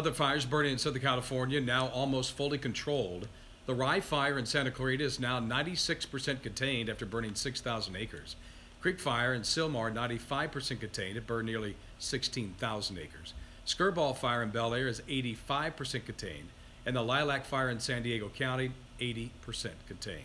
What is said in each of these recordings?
Other fires burning in Southern California now almost fully controlled. The Rye Fire in Santa Clarita is now 96% contained after burning 6,000 acres. Creek Fire in Sylmar, 95% contained. It burned nearly 16,000 acres. Skirball Fire in Bel Air is 85% contained. And the Lilac Fire in San Diego County, 80% contained.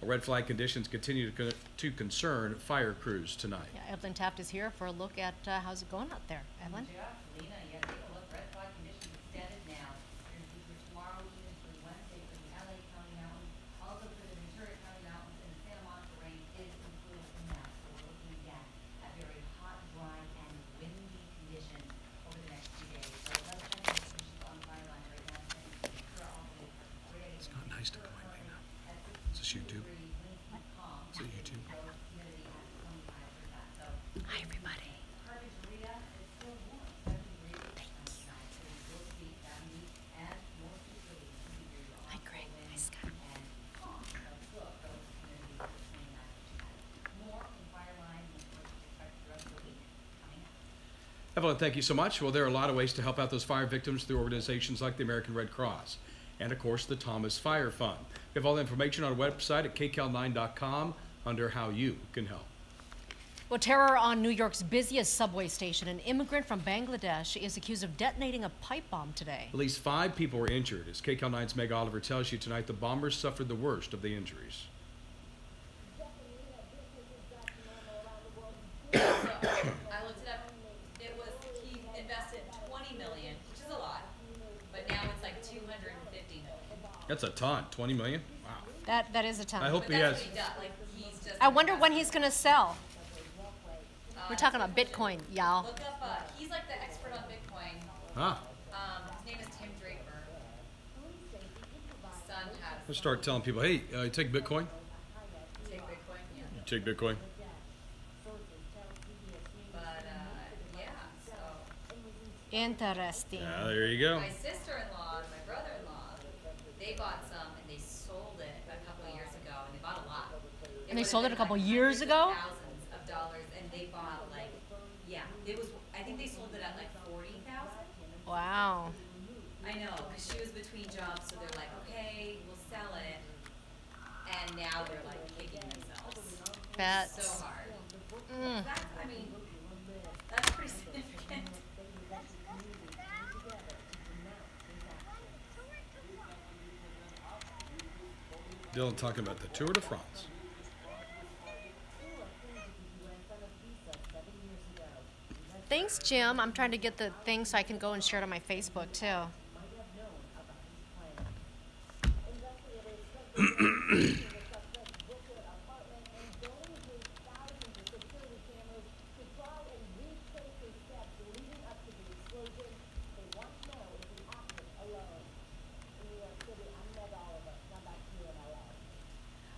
Red flag conditions continue to, concern fire crews tonight. Yeah, Evelyn Taft is here for a look at uh, how's it going out there. Evelyn? Jeff, Leyna, yeah, take a look, red flag conditions extended now. We're gonna be through tomorrow, even through Wednesday for the LA County Mountains, also for the Ventura County Mountains, and the Santa Monica range is included in that. So we're looking again at very hot, dry, and windy conditions over the next few days. So let's check the conditions on fire line right now, saying Ventura all the way from Gray. It's not nice to point like that. Is this YouTube? Is it YouTube? Hi, everybody. Hi, Greg. Hi, Scott. Evelyn, thank you so much. Well, there are a lot of ways to help out those fire victims through organizations like the American Red Cross and, of course, the Thomas Fire Fund. We have all the information on our website at kcal9.com under how you can help. Well, terror on New York's busiest subway station. An immigrant from Bangladesh is accused of detonating a pipe bomb today. At least five people were injured. As KCAL9's Meg Oliver tells you tonight, the bombers suffered the worst of the injuries. I looked it up. It was he invested twenty million, which is a lot, but now it's like two hundred and fifty million. That's a ton. 20 million? Wow. That that is a ton. I hope But he that's has. what he does. Like he's just. I wonder when he's going to sell. Uh, We're talking about Bitcoin, y'all. Look up. Uh, he's like the expert on Bitcoin. Huh. Um, his name is Tim Draper. His son has. Let's start telling people, hey, uh, you take Bitcoin? Take Bitcoin. Yeah. You take Bitcoin? But uh, yeah. So Interesting. Yeah, there you go. my sister-in-law and my brother-in-law, they bought some and they sold it a couple of years ago, and they bought a lot. And they sold it a couple years ago? Thousands of dollars, and they bought like, yeah, it was. I think they sold it at like forty thousand. Wow. I know, because she was between jobs, so they're like, okay, we'll sell it, and now they're like kicking themselves That's so hard. mm. That's, I mean, that's pretty significant. Dylan talking about the Tour de France. Thanks, Jim. I'm trying to get the thing so I can go and share it on my Facebook too.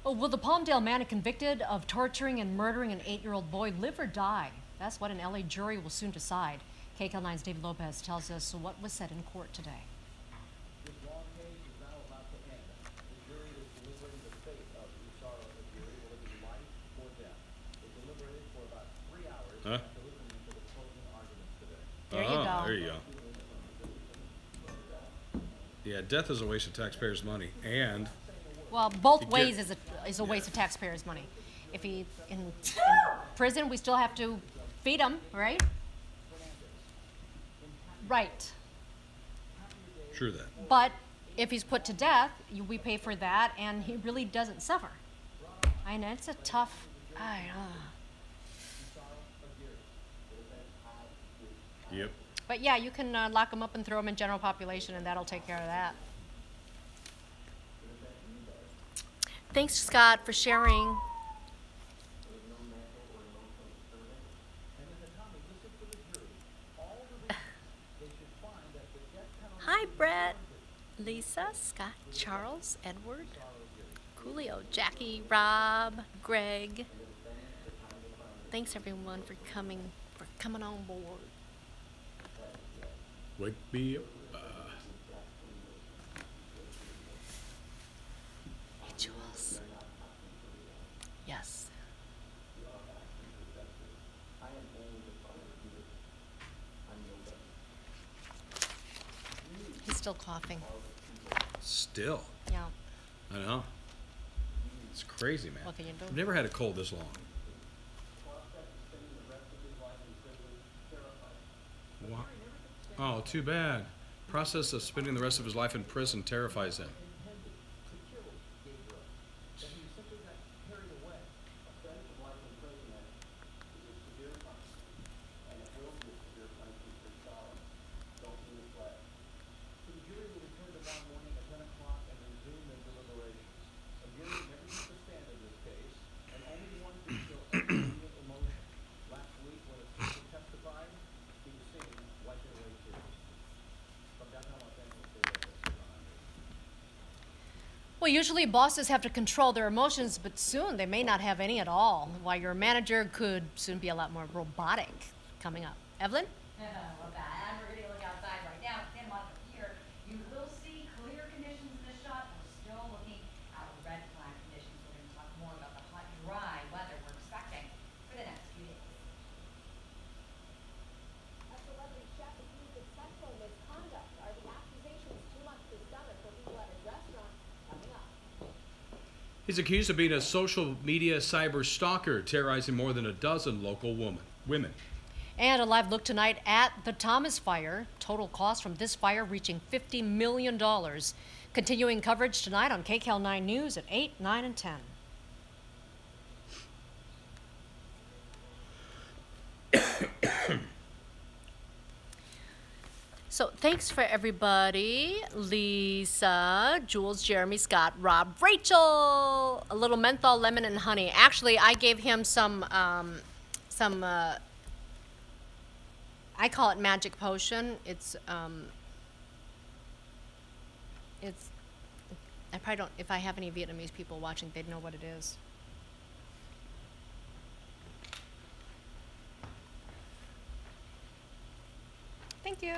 Oh, will the Palmdale man convicted of torturing and murdering an eight-year-old boy live or die? That's what an LA jury will soon decide. KCAL9's David Lopez tells us what was said in court today. This long case is now about to end. The jury is deliberating the fate of Isauro Aguirre. Will it be life or death? They deliberated for about three hours Huh? after listening to the closing arguments today. There you Oh, go. There you go. Yeah, death is a waste of taxpayers' money. And Well, both You get- ways is a, is a waste of taxpayers' money. If he in, in prison, we still have to feed him, right? Right. true that. But if he's put to death, you, we pay for that, and he really doesn't suffer. I know it's a tough. I know. Yep. But yeah, you can uh, lock him up and throw him in general population, and that'll take care of that. Thanks, Scott, for sharing. Hi, Brett, Lisa, Scott, Charles, Edward, Coolio, Jackie, Rob, Greg. Thanks everyone for coming for coming on board. Wake me up. Uh, Hey, Jules. Yes. He's still coughing. Still. Yeah. I know. It's crazy, man. What can you do? I've never had a cold this long. Wow. Oh, too bad. Process of spending the rest of his life in prison terrifies him. that he simply got carried away. A sentence of life imprisonment is a severe punishment, and it will be a severe punishment for Charlie. Don't be misled. So the jury will return tomorrow morning at ten o'clock and resume their deliberations. A jury never used to stand in this case, and only one could show any immediate emotion. Last week, when a sister testified, he was seen wiping away tears. From downtown Los Angeles, David Esposito, 100. Well, usually bosses have to control their emotions, but soon they may not have any at all. While your manager could soon be a lot more robotic coming up. Evelyn? Love that. And we're gonna look outside right now, Santa Monica Pier. You will see clear conditions in this shot. We're still looking at red flag conditions. We're gonna talk more about the hot, dry weather we're expecting for the next few days. A celebrity chef accused of sexual misconduct. Are the accusations too much to stomach for people at his restaurant? Coming up. Accused of being a social media cyber stalker, terrorizing more than a dozen local woman, women. And a live look tonight at the Thomas fire. Total cost from this fire reaching $50 million. Continuing coverage tonight on KCAL 9 News at 8, 9, and 10. So thanks for everybody. Lisa, Jules, Jeremy, Scott, Rob, Rachel. A little menthol, lemon, and honey. Actually, I gave him some, um, some. Uh, I call it magic potion. It's, um, it's. I probably don't. If I have any Vietnamese people watching, they'd know what it is. Thank you.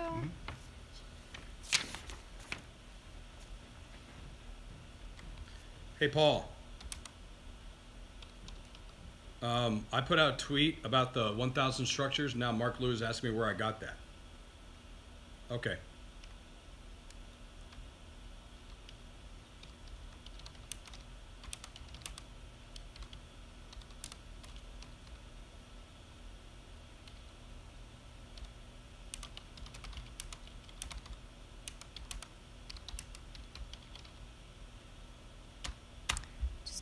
Hey, Paul. Um, I put out a tweet about the 1,000 structures. Now Mark Lewis asked me where I got that. Okay.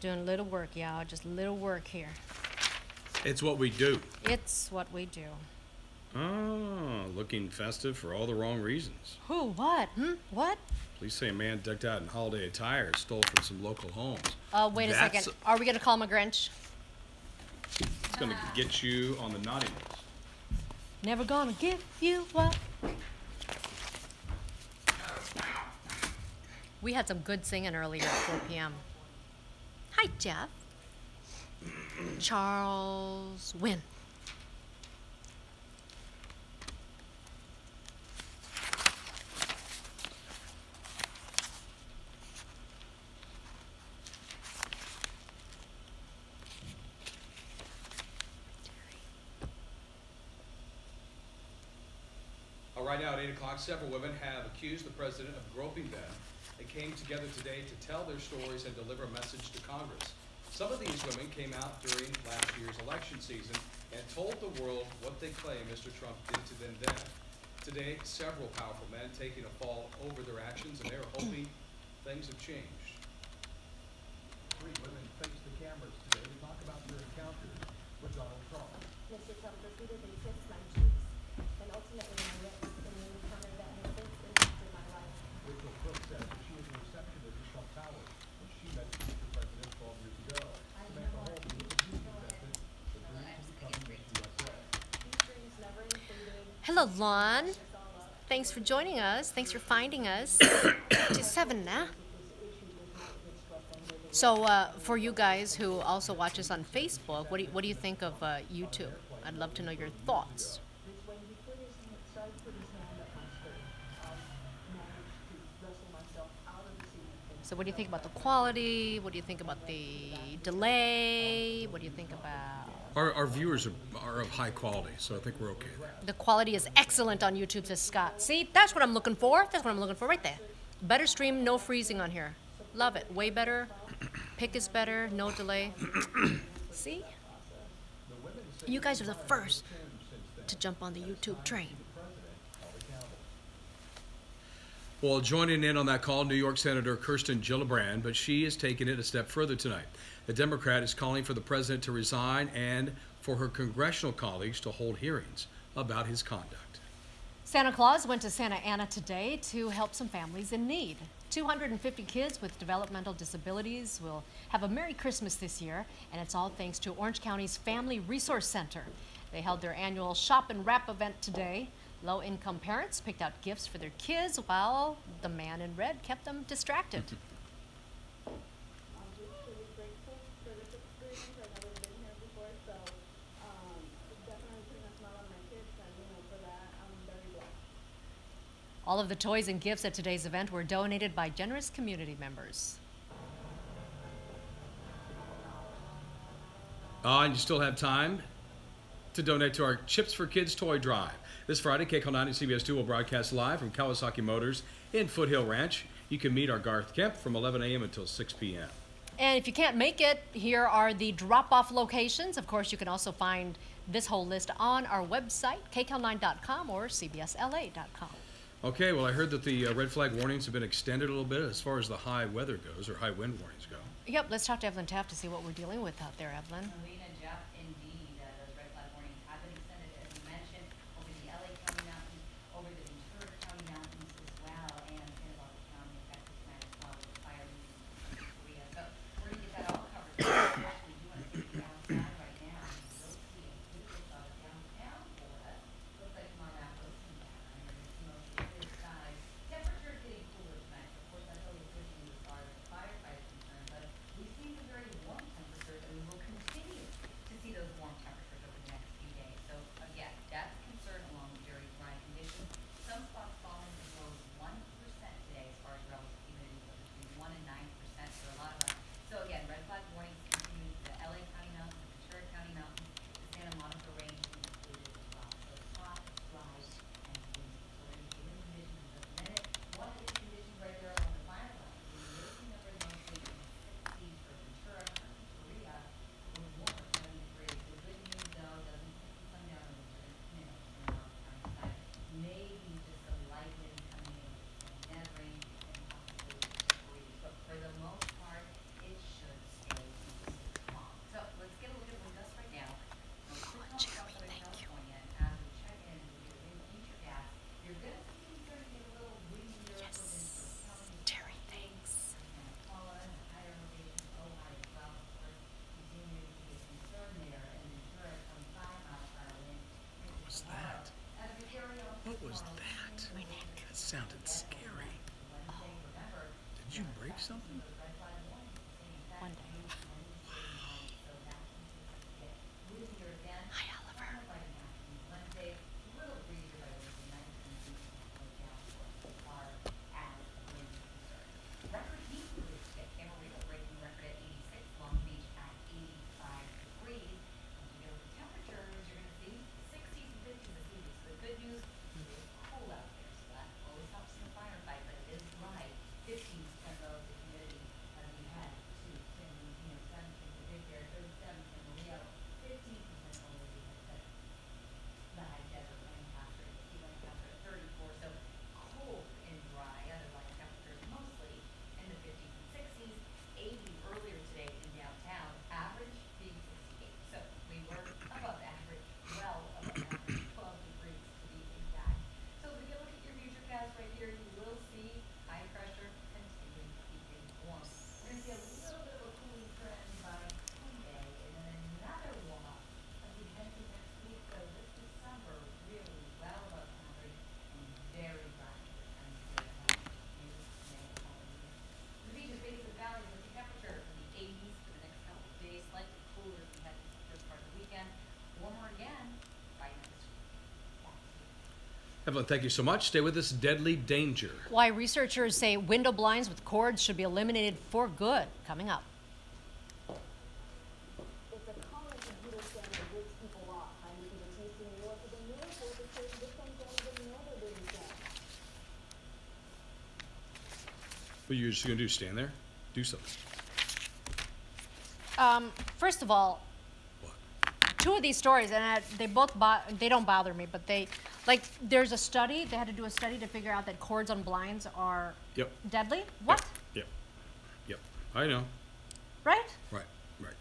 Doing a little work, y'all. Just a little work here. It's what we do. It's what we do. Oh, looking festive for all the wrong reasons. Who? What? Hmm? What? Police say a man decked out in holiday attire stole from some local homes. Uh, wait a That's- second. Are we gonna call him a Grinch? It's going to get you on the naughty list. Never gonna give you up. We had some good singing earlier at 4 p.m. Hi, Jeff. Charles Wynn. Right now at 8 o'clock, several women have accused the president of groping them. They came together today to tell their stories and deliver a message to Congress. Some of these women came out during last year's election season and told the world what they claim Mr. Trump did to them then. Today, several powerful men taking a fall over their actions, and they're hoping things have changed. Three women faced the cameras today to talk about their encounters with Donald Trump. Mr. Trump repeatedly kissed my cheeks and ultimately my lips in an encounter that has since impacted my life. Rachel Cook says that she was a receptionist at Trump Tower when she met the president 12 years ago. Samantha Holmes, who was a youth contestant, agreed to become Miss USA. These dreams never included Hello, Lon. Thanks for joining us. Thanks for finding us. to seven now. So, uh, for you guys who also watch us on Facebook, what do you, what do you think of uh, YouTube? I'd love to know your thoughts. So, what do you think about the quality? What do you think about the delay? What do you think of our, our viewers are, are, of high quality, so I think we're okay there. The quality is excellent on YouTube, says Scott. See, that's what I'm looking for. That's what I'm looking for right there. Better stream, no freezing on here. Love it. Way better. Pick is better, no delay. See? You guys are the first to jump on the YouTube train. Well, joining in on that call, New York Senator Kirsten Gillibrand, but she is taking it a step further tonight. The Democrat is calling for the president to resign and for her congressional colleagues to hold hearings about his conduct. Santa Claus went to Santa Ana today to help some families in need. 250 kids with developmental disabilities will have a Merry Christmas this year, and it's all thanks to Orange County's Family Resource Center. They held their annual Shop and Wrap event today. Low income parents picked out gifts for their kids while the man in red kept them distracted. All of the toys and gifts at today's event were donated by generous community members. Uh, and you still have time to donate to our Chips for Kids toy drive. This Friday, KCAL 9 and CBS 2 will broadcast live from Kawasaki Motors in Foothill Ranch. You can meet our Garth Kemp from 11 a.m. until 6 p.m. And if you can't make it, here are the drop-off locations. Of course, you can also find this whole list on our website, kcal9.com or cbsla.com. Okay, well, I heard that the uh, red flag warnings have been extended a little bit as far as the high weather goes or high wind warnings go. Yep, let's talk to Evelyn Taft to see what we're dealing with out there, Evelyn. was that? That sounded scary. Oh. Did you break something? Evelyn, thank you so much. Stay with us. Deadly danger. Why researchers say window blinds with cords should be eliminated for good. Coming up. What are you just gonna do? Stand there? Do something. Um, first of all, what? two of these stories, and I, they both bo- they don't bother me, but they like there's a study. They had to do a study to figure out that cords on blinds are Yep. deadly. What? Yep. Yep. I know. Right? Right. Right.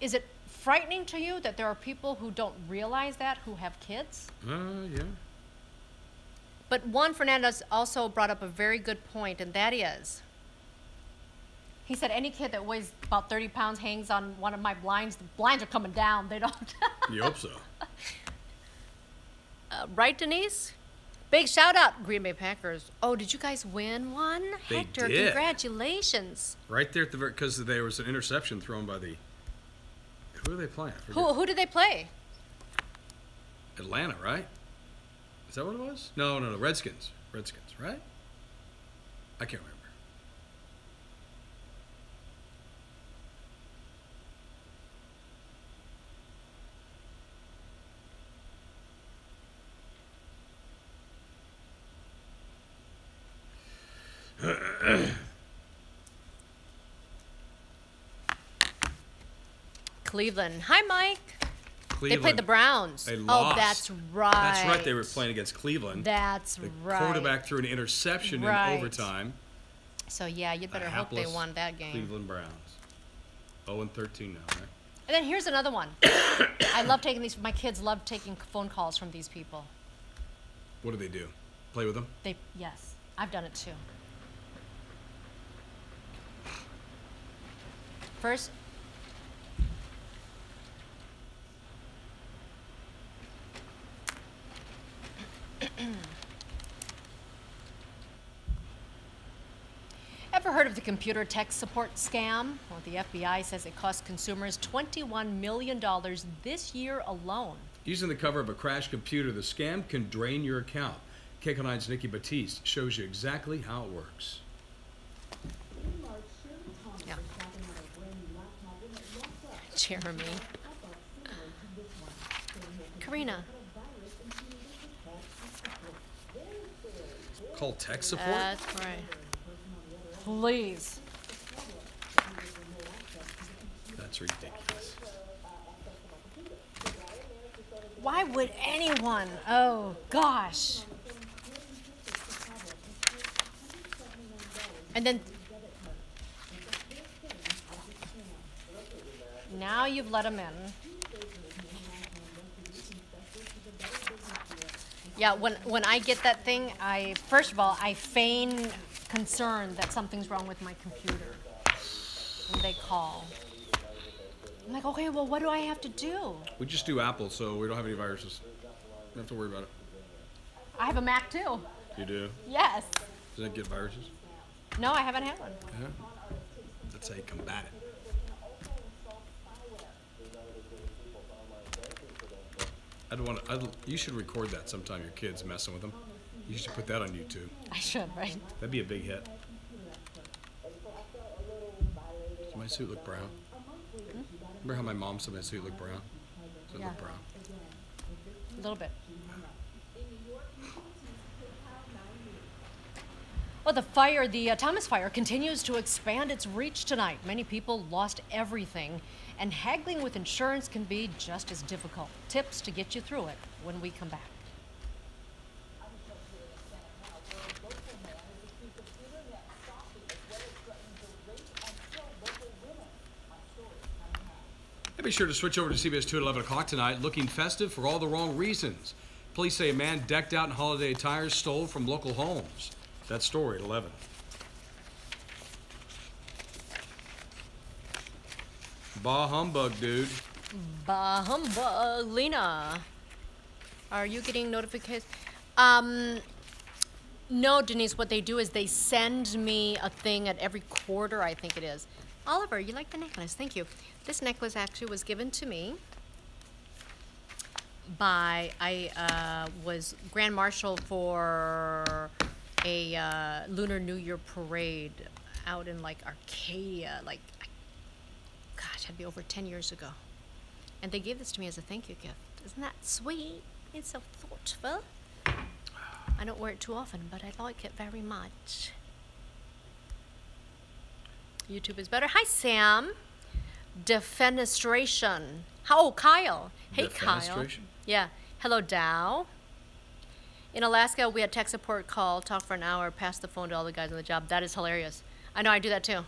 Is it frightening to you that there are people who don't realize that who have kids? Uh, yeah. But Juan Fernandez also brought up a very good point, and that is he said any kid that weighs about 30 pounds hangs on one of my blinds, the blinds are coming down. They don't. You hope so. Uh, right, Denise? Big shout out, Green Bay Packers. Oh, did you guys win one? They Hector, did. congratulations. Right there at the very because there was an interception thrown by the. Who are they playing? Who, who did they play? Atlanta, right? Is that what it was? No, no, no. Redskins. Redskins, right? I can't remember. Cleveland. Hi, Mike. Cleveland. They played the Browns. They Oh, that's right. That's right. They were playing against Cleveland. That's the right. quarterback threw an interception Right. in overtime. So yeah, you better hope they won that game. Cleveland Browns. 0 and 13 now, right? And then here's another one. I love taking these. My kids love taking phone calls from these people. What do they do? Play with them? They yes, I've done it too. First, Ever heard of the computer tech support scam? Well, the FBI says it cost consumers $21 million this year alone. Using the cover of a crashed computer, the scam can drain your account. KCAL9's Nikki Battiste shows you exactly how it works. Yeah. Jeremy. Karina. Call tech uh, support? That's right. Please. That's ridiculous. Why would anyone? Oh, gosh. And then. Now you've let him in. Yeah, when, when I get that thing, I, first of all, I feign concern that something's wrong with my computer. When they call. I'm like, okay, well, what do I have to do? We just do Apple, so we don't have any viruses. We don't have to worry about it. I have a Mac too. You do? Yes. Does that get viruses? No, I haven't had one. Yeah. That's how you combat it. I'd want to. I'd, you should record that sometime. Your kids messing with them. You should put that on YouTube. I should, right? That'd be a big hit. Does my suit look brown? Remember how my mom said my suit looked brown? Does it Yeah. look brown? A little bit. Well, the fire, the uh, Thomas fire, continues to expand its reach tonight. Many people lost everything, and haggling with insurance can be just as difficult. Tips to get you through it when we come back. And be sure to switch over to CBS 2 at 11 o'clock tonight, looking festive for all the wrong reasons. Police say a man decked out in holiday attire stole from local homes. That story at 11. Bah humbug, dude. Bah humbug, Leyna. Are you getting notifications? Um, no, Denise. What they do is they send me a thing at every quarter. I think it is. Oliver, you like the necklace? Thank you. This necklace actually was given to me by I uh, was Grand Marshal for a uh, Lunar New Year parade out in like Arcadia, like gosh, had to be over 10 years ago. And they gave this to me as a thank you gift. Isn't that sweet? It's so thoughtful. I don't wear it too often, but I like it very much. YouTube is better. Hi, Sam. Defenestration. How? Oh, Kyle. Hey, Kyle. Yeah. Hello, Dow. In Alaska, we had tech support call, talk for an hour, pass the phone to all the guys on the job. That is hilarious. I know, I do that too.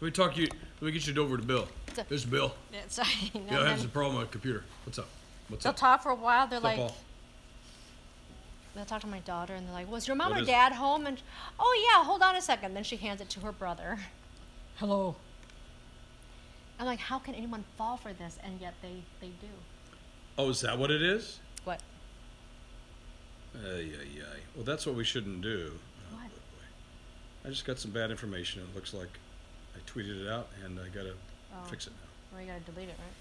Let me talk to you. Let me get you over to Bill. What's up? There's Bill. Yeah, sorry. Bill has a problem with my computer. What's up? What's up? They'll up? talk for a while. They're What's like, Paul? they'll talk to my daughter, and they're like, "Was your mom What or is it? dad home?" And oh yeah, hold on a second. Then she hands it to her brother. Hello. I'm like, how can anyone fall for this? And yet they they do. Oh, is that what it is? What? Ay, ay, ay. Well, that's what we shouldn't do. Oh, What? boy, boy. I just got some bad information. It looks like I tweeted it out, and I gotta Oh. fix it now. Well, you gotta delete it, right?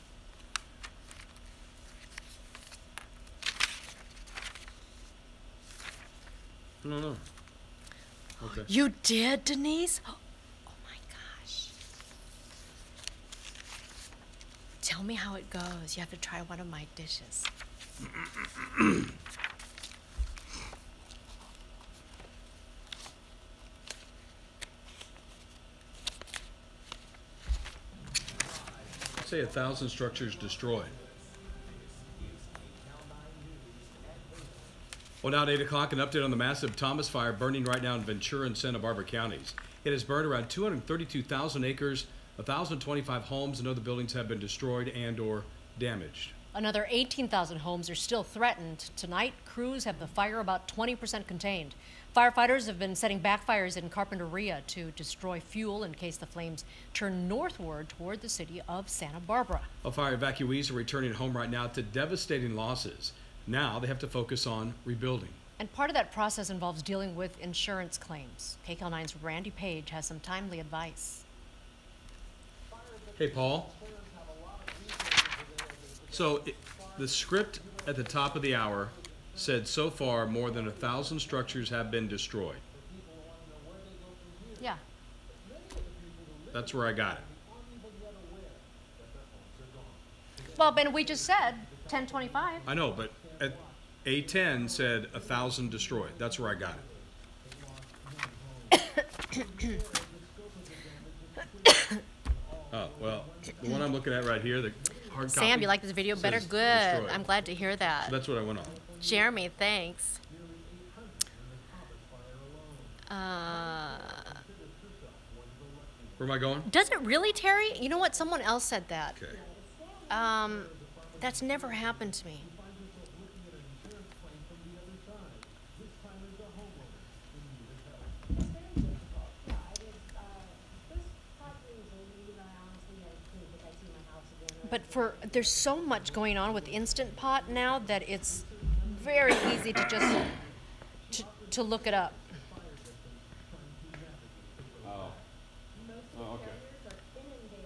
No, no. Okay. You did, Denise? Oh my gosh. Tell me how it goes. You have to try one of my dishes. Say a thousand structures destroyed. Well, now at 8 o'clock, an update on the massive Thomas fire burning right now in Ventura and Santa Barbara counties. It has burned around 232,000 acres, 1,025 homes and other buildings have been destroyed and or damaged. Another 18,000 homes are still threatened. Tonight, crews have the fire about 20% contained. Firefighters have been setting backfires in Carpinteria to destroy fuel in case the flames turn northward toward the city of Santa Barbara. Well, fire evacuees are returning home right now to devastating losses. Now they have to focus on rebuilding. And part of that process involves dealing with insurance claims. KCAL9's Randy Paige has some timely advice. Hey, Paul. So it, the script at the top of the hour said so far more than a thousand structures have been destroyed. Yeah. That's where I got it. Well, Ben, we just said 1025. I know, but at A10 said a thousand destroyed. That's where I got it. oh well, the one I'm looking at right here, the hard copy. Sam, you like this video better? Good. destroyed. I'm glad to hear that. That's what I went on. Jeremy, thanks. Uh, Where am I going? does it really, Terry? You know what? Someone else said that. Okay. Um, that's never happened to me. But for there's so much going on with Instant Pot now that it's very easy to just to, to look it up. Oh. Oh, okay.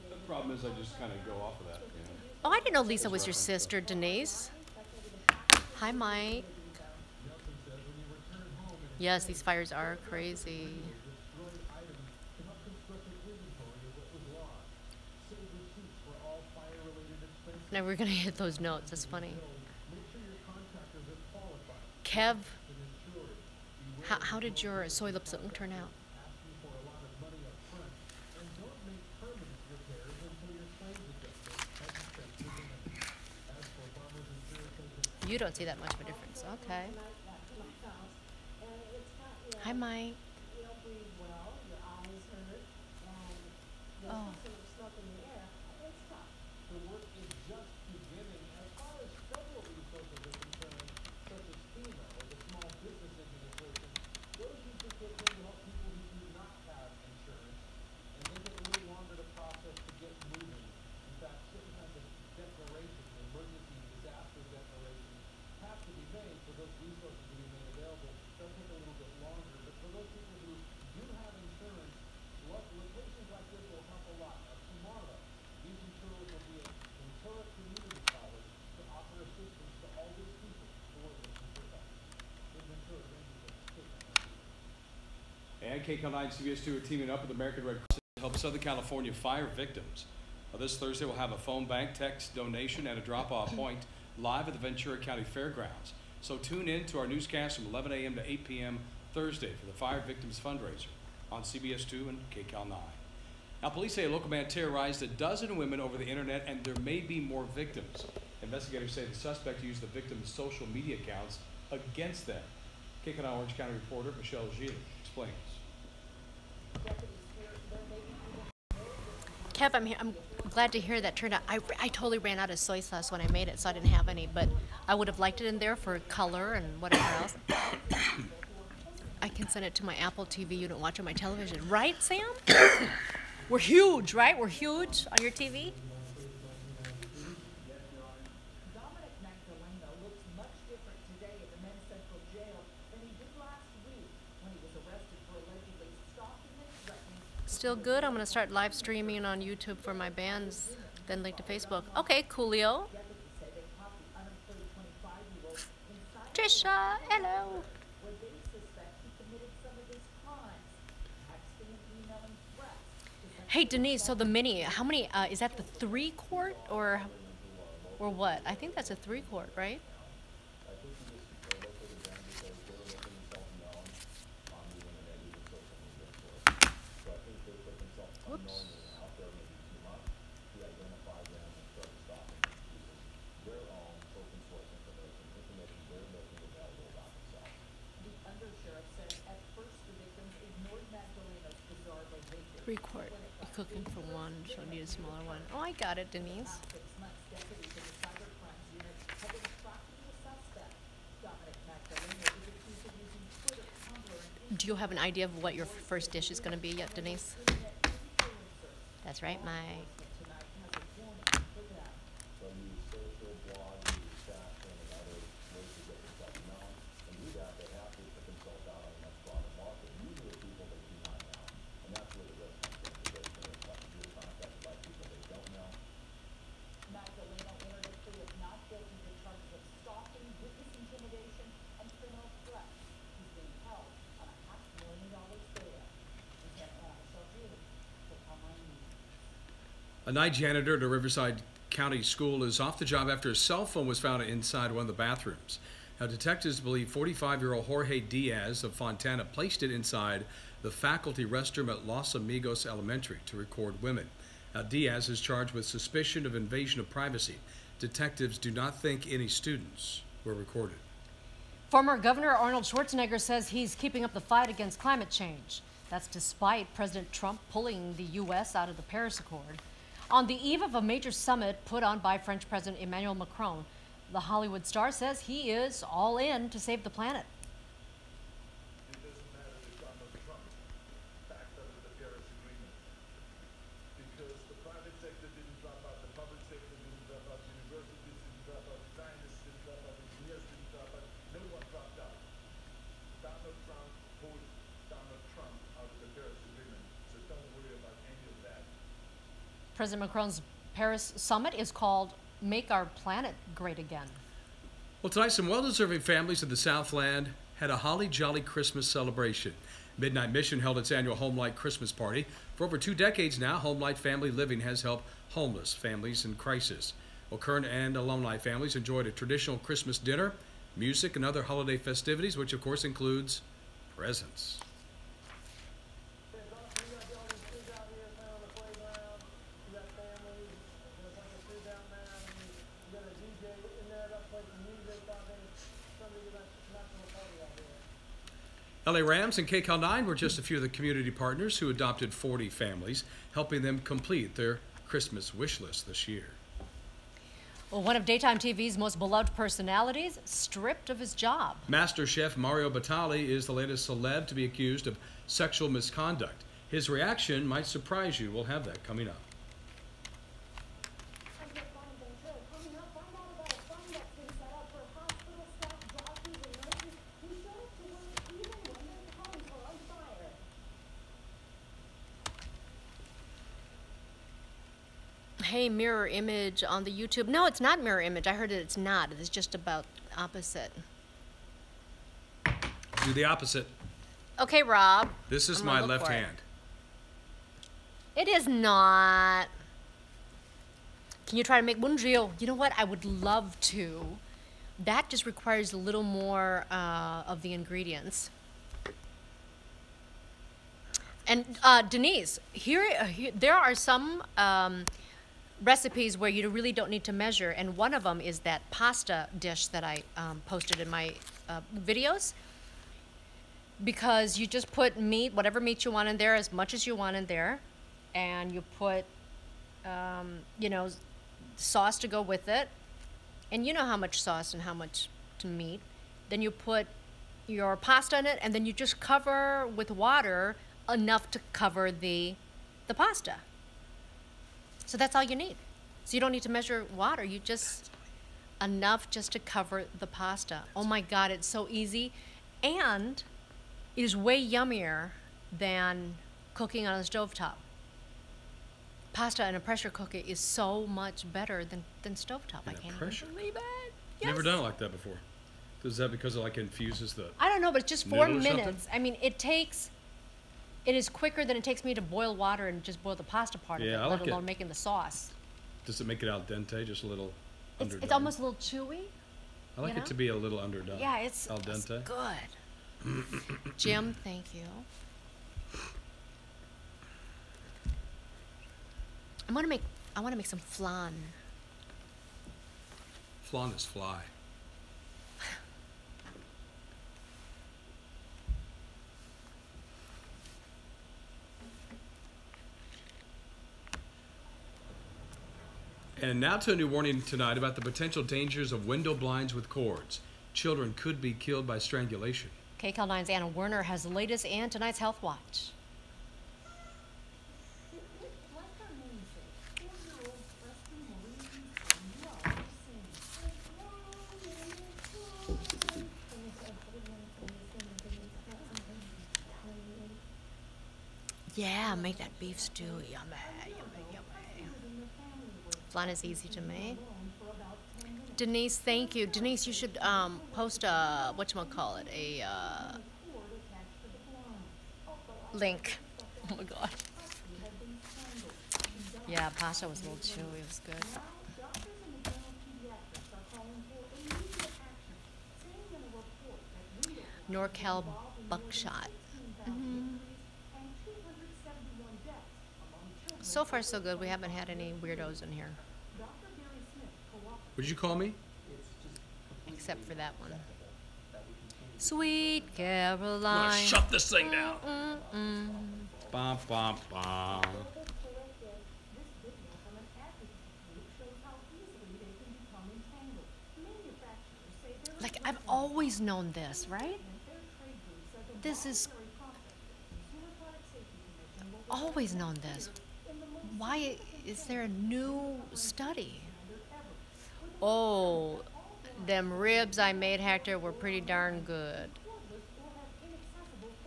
The problem is I just kind of go off of that, you know. Oh, I didn't know Lisa was your sister, Denise. Hi, Mike. Yes, these fires are crazy. Now we're gonna hit those notes. That's funny. Kev, how, how did your soy lip song turn out? You don't see that much of a difference. Okay. Hi, Mike. Oh. And KCAL9 CBS 2 are teaming up with American Red Cross to help Southern California fire victims. Uh, this Thursday, we'll have a phone bank, text donation, and a drop-off point live at the Ventura County Fairgrounds. So tune in to our newscast from 11 a.m. to 8 p.m. Thursday for the Fire Victims Fundraiser. on CBS 2 and KCAL 9. Now, police say a local man terrorized a dozen women over the internet, and there may be more victims. Investigators say the suspect used the victim's social media accounts against them. KCAL Orange County reporter Michelle Gile explains. Kev, I'm, I'm glad to hear that turned out. I, I totally ran out of soy sauce when I made it, so I didn't have any, but I would have liked it in there for color and whatever else. I can send it to my Apple TV unit, watch on my television. Right, Sam? We're huge, right? We're huge on your TV? Dominic Magdaleno looks much different today at the men's central jail than he did last week when he was arrested for allegedly stalking and threatening Still good. I'm going to start live streaming on YouTube for my bands, then link to Facebook. Okay, Coolio. deputies say they caught the unemployed 25-year-old inside Trisha, hello. Hey Denise, so the mini, how many? Uh, is that the three quart or, or what? I think that's a three quart, right? Whoops. The undersheriff says at first the victims ignored Magdaleno's bizarre behavior. Three quart. You're cooking for one, so I need a smaller one. Oh, I got it, Denise. Six months, deputies in the cyber crimes unit have been tracking the suspect. Dominic Magdaleno accused of using Twitter, Tumblr, and Do you have an idea of what your first dish is going to be yet, Denise? That's right, my. Tonight has a warning for them. Magdaleno entered a plea of not guilty to charges of stalking, witness intimidation, and criminal threats. He's being held on a half million dollars bail. In Santa Ana, Michelle Julie, KCAL nine news. A night janitor at a Riverside County school is off the job after a cell phone was found inside one of the bathrooms. Now, detectives believe 45 year old Jorge Diaz of Fontana placed it inside the faculty restroom at Los Amigos Elementary to record women. Now, Diaz is charged with suspicion of invasion of privacy. Detectives do not think any students were recorded. Former Governor Arnold Schwarzenegger says he's keeping up the fight against climate change. That's despite President Trump pulling the U.S. out of the Paris Accord. On the eve of a major summit put on by French President Emmanuel Macron, the Hollywood star says he is all in to save the planet. It doesn't matter if Donald Trump backed out of the Paris Agreement. Because the private sector didn't drop out, the public sector didn't drop out, universities didn't drop out, scientists didn't drop out, engineers didn't drop out, no one dropped out. Donald Trump pulled Donald Trump out of the Paris Agreement, so don't worry about any of that. President Macron's Paris summit is called Make Our Planet Great Again. Well, tonight, some well deserving families in the Southland had a holly jolly Christmas celebration. Midnight Mission held its annual Home Light Christmas party. For over two decades now, Home Light Family Living has helped homeless families in crisis. Well, current and alumni families enjoyed a traditional Christmas dinner, music, and other holiday festivities, which of course includes presents. There's also, you got all these kids out here playing on the playground, you got families, there's like a food down there, and you, you got a DJ in there that plays some music, talking, somebody that's national party out here. LA Rams and KCAL 9 were just a few of the community partners who adopted 40 families, helping them complete their Christmas wish list this year. Well, one of daytime TV's most beloved personalities stripped of his job. Master Chef Mario Batali is the latest celeb to be accused of sexual misconduct. His reaction might surprise you. We'll have that coming up. As the fun things here, coming up, find out about a fund that's been set up for hospital staff, doctors, and nurses who show up to work even when their homes are on fire. Hey, mirror image on the YouTube. No, it's not mirror image. I heard it. It's not. It's just about opposite. Do the opposite. Okay, Rob. This is my left for it. hand. It is not. Can you try to make one real? You know what? I would love to. That just requires a little more uh, of the ingredients. And uh, Denise, here, here there are some um, recipes where you really don't need to measure, and one of them is that pasta dish that I um, posted in my uh, videos. Because you just put meat, whatever meat you want in there, as much as you want in there, and you put, um, you know, sauce to go with it, and you know how much sauce and how much to meat. Then you put your pasta in it, and then you just cover with water enough to cover the the pasta. So that's all you need. So you don't need to measure water. You just enough just to cover the pasta. Oh my God, it's so easy, and it is way yummier than cooking on a stovetop. Pasta in a pressure cooker is so much better than than stovetop. I can't pressure even believe it. Never done it like that before. Is that because it like infuses the? I don't know, but it's just four minutes. I mean, it takes. It is quicker than it takes me to boil water and just boil the pasta part Yeah, of I it, like let it. alone making the sauce. Does it make it al dente? Just a little It's, underdone. it's almost a little chewy. I like you it know? to be a little underdone. Yeah, it's, al it's dente. good. Jim, thank you. I'm gonna make. I want to make some flan. Flan is fly. And now to a new warning tonight about the potential dangers of window blinds with cords. Children could be killed by strangulation. KCAL 9's Anna Werner has the latest and tonight's health watch. Yeah, make that beef stew. Yummy, yummy, yummy. Flan is easy to make. Denise, thank you. Denise, you should um, post a what you call it a uh, link. Oh my god. Yeah, pasta was a little chewy. It was good. NorCal buckshot. So far, so good. We haven't had any weirdos in here, Would you call me? except for that one. Sweet I'm Caroline. shut this thing down. Mm-mm. Bum, bum, bum. Like I've always known this, right? This is always known this. Why is there a new study? Oh, them ribs I made, Hector, were pretty darn good.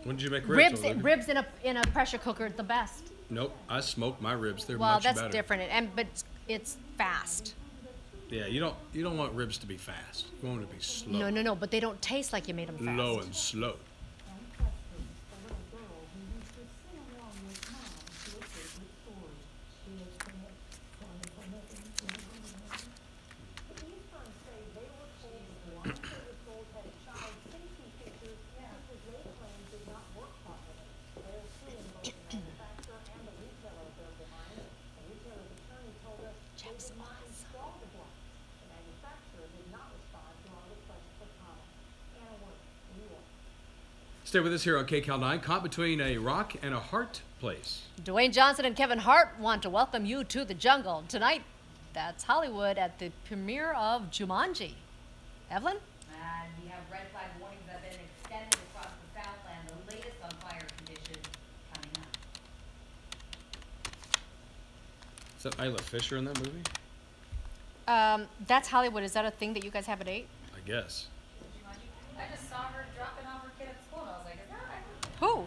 When did you make ribs? Ribs, Olivia? ribs in a in a pressure cooker, the best. Nope, I smoked my ribs. They're Well, much that's better. different, and but it's, it's fast. Yeah, you don't you don't want ribs to be fast. You want them to be slow. No, no, no, but they don't taste like you made them fast. Low and slow. Stay with us here on KCAL 9. Caught between a rock and a heart place. Dwayne Johnson and Kevin Hart want to welcome you to the jungle. Tonight, that's Hollywood at the premiere of Jumanji. Evelyn? And we have red flag warnings that have been extended across the Southland, the latest on fire conditions coming up. Is that Isla Fisher in that movie? Um, that's Hollywood. Is that a thing that you guys have at 8? I guess. I just saw her dropping off her kid at school, and I was like, is that Who? Isla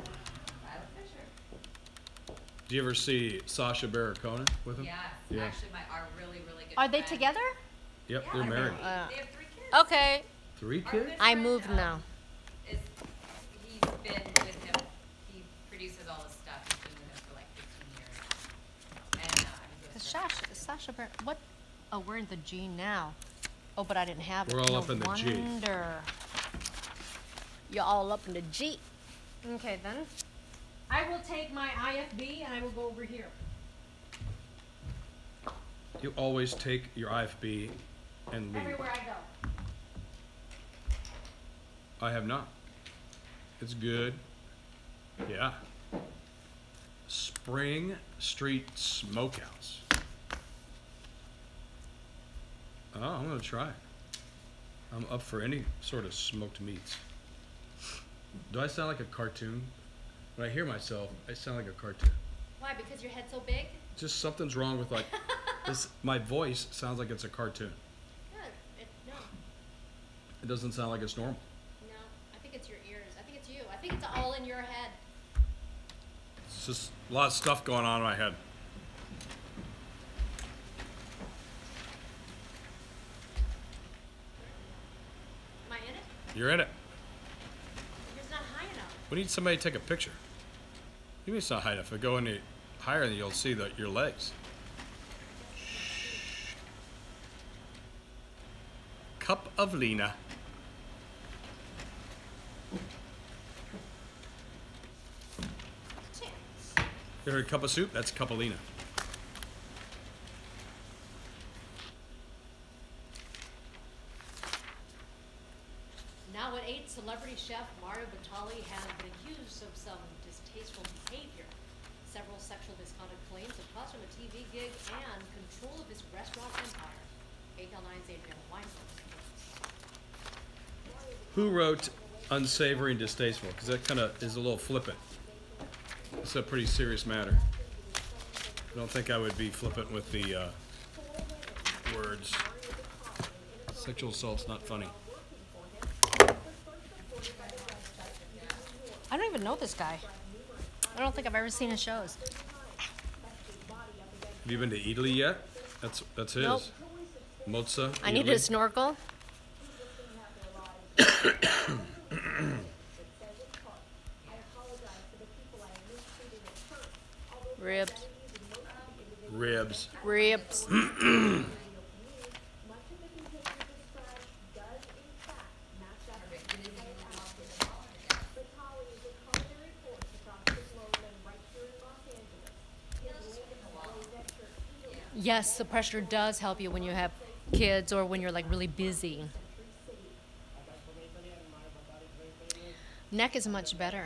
Fisher? Do you ever see Sacha Baron Cohen with him? Yeah, Yeah. actually, my our really really good. Are they friend- together? Yep, Yeah, they're they're married. Uh, They have three kids. Okay. Three kids? good I moved um, now. Is he's been with him? He produces all his stuff. He's been with him for like 15 years. And uh, he goes Sacha, Sacha Baron, what? Oh, we're in the G now. Oh, but I didn't have it. We're all no up in the G. You're all up in the G. Okay, then. I will take my IFB and I will go over here. You always take your IFB and leave. Everywhere I go. I have not. It's good. Yeah. Spring Street Smokehouse. Oh, I'm gonna try it. I'm up for any sort of smoked meats. Do I sound like a cartoon? When I hear myself, I sound like a cartoon. Why? Because your head's so big? Just something's wrong with like this. My voice sounds like it's a cartoon. Good. It, no, It doesn't sound like it's normal. no. I think it's your ears. I think it's you. I think it's all in your head. It's just a lot of stuff going on in my head. Am I in it? You're in it. It's not high enough. We need somebody to take a picture. Mean it's not high enough? If I go any higher, then you'll see the, your legs. Shh. Cup of Leyna. You heard cup of soup? That's cup of Leyna. Now at eight, celebrity chef Mario Batali has been accused of some distasteful behavior. Several sexual misconduct claims have cost him a TV gig and control of his restaurant empire. KCAL 9's Adriana Weingold. Who wrote unsavory and distasteful? Because that kind of is a little flippant. It's a pretty serious matter. I don't think I would be flippant with the uh, words. Sexual assault's not funny. I don't even know this guy. I don't think I've ever seen his shows. Have you been to Eataly yet? That's that's his. Nope. Mozza. I need a snorkel. Ribs. Ribs. Ribs. Much of the contagious described does in fact match up with the outfit. Batali is a culinary force across the globe and right here in Los Angeles. His latest Blaze Extra Eagle Yes, the pressure does help you when you have kids or when you're like really busy. Neck is much better.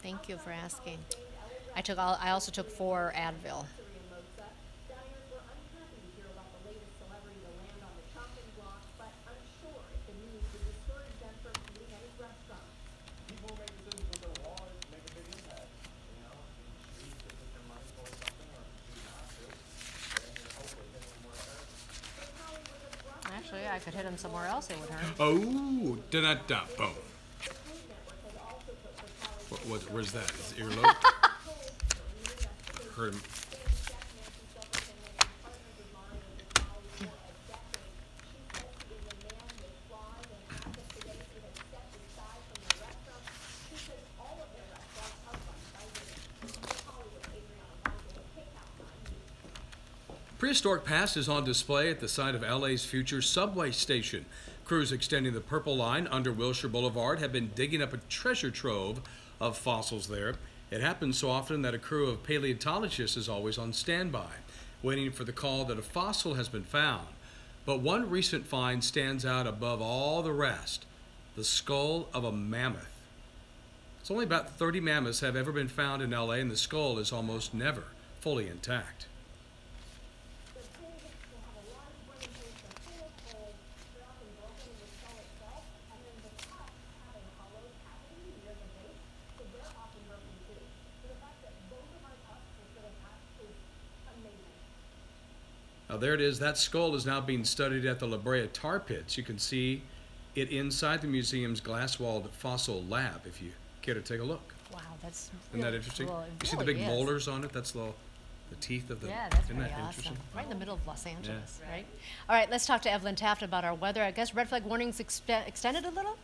Thank you for asking. I took all, I also took four Advil. in Mozza. Diners were unhappy to hear about the latest celebrity to land on the chopping block, but unsure if the news would discourage them from eating at his restaurant. People make decisions with their wallets, make a big impact, you know, if you choose to put your money towards something or choose not to, then you're hopefully hitting somewhere else. Batali was a brush Actually, I could hit him somewhere else. It would hurt. Oh, da da da boom. Food Network has also put Batali What, what, where's that? Is it earlobe? Heard him. Chef Nancy Silverton has been partnered with Mario Batali for a decade. She says he is a man with flaws, and as of today, he has stepped aside from the restaurant. She says all of their restaurants are run by women. Hollywood, Adriana Weingold, Takeout 9 News. Prehistoric Past is on display at the site of LA's future subway station. Crews extending the Purple Line under Wilshire Boulevard have been digging up a treasure trove of fossils there. It happens so often that a crew of paleontologists is always on standby, waiting for the call that a fossil has been found. But one recent find stands out above all the rest the skull of a mammoth. It's only about 30 mammoths have ever been found in LA, and the skull is almost never fully intact. The pyramids will have a lot of brain holes and full of holes. They're often broken in the skull itself, and then the top have a hollow cavity near the base, so they're often broken too. So the fact that both of our tusks are still intact is amazing. Now there it is. That skull is now being studied at the La Brea Tar Pits. You can see it inside the museum's glass-walled fossil lab. If you care to take a look, Wow, that's isn't that interesting? cool. You see the big is. molars on it? That's the the teeth of the. Yeah, that's pretty that awesome. interesting? Right in the middle of Los Angeles, right? All right, let's talk to Evelyn Taft about our weather. I guess red flag warnings extended a little?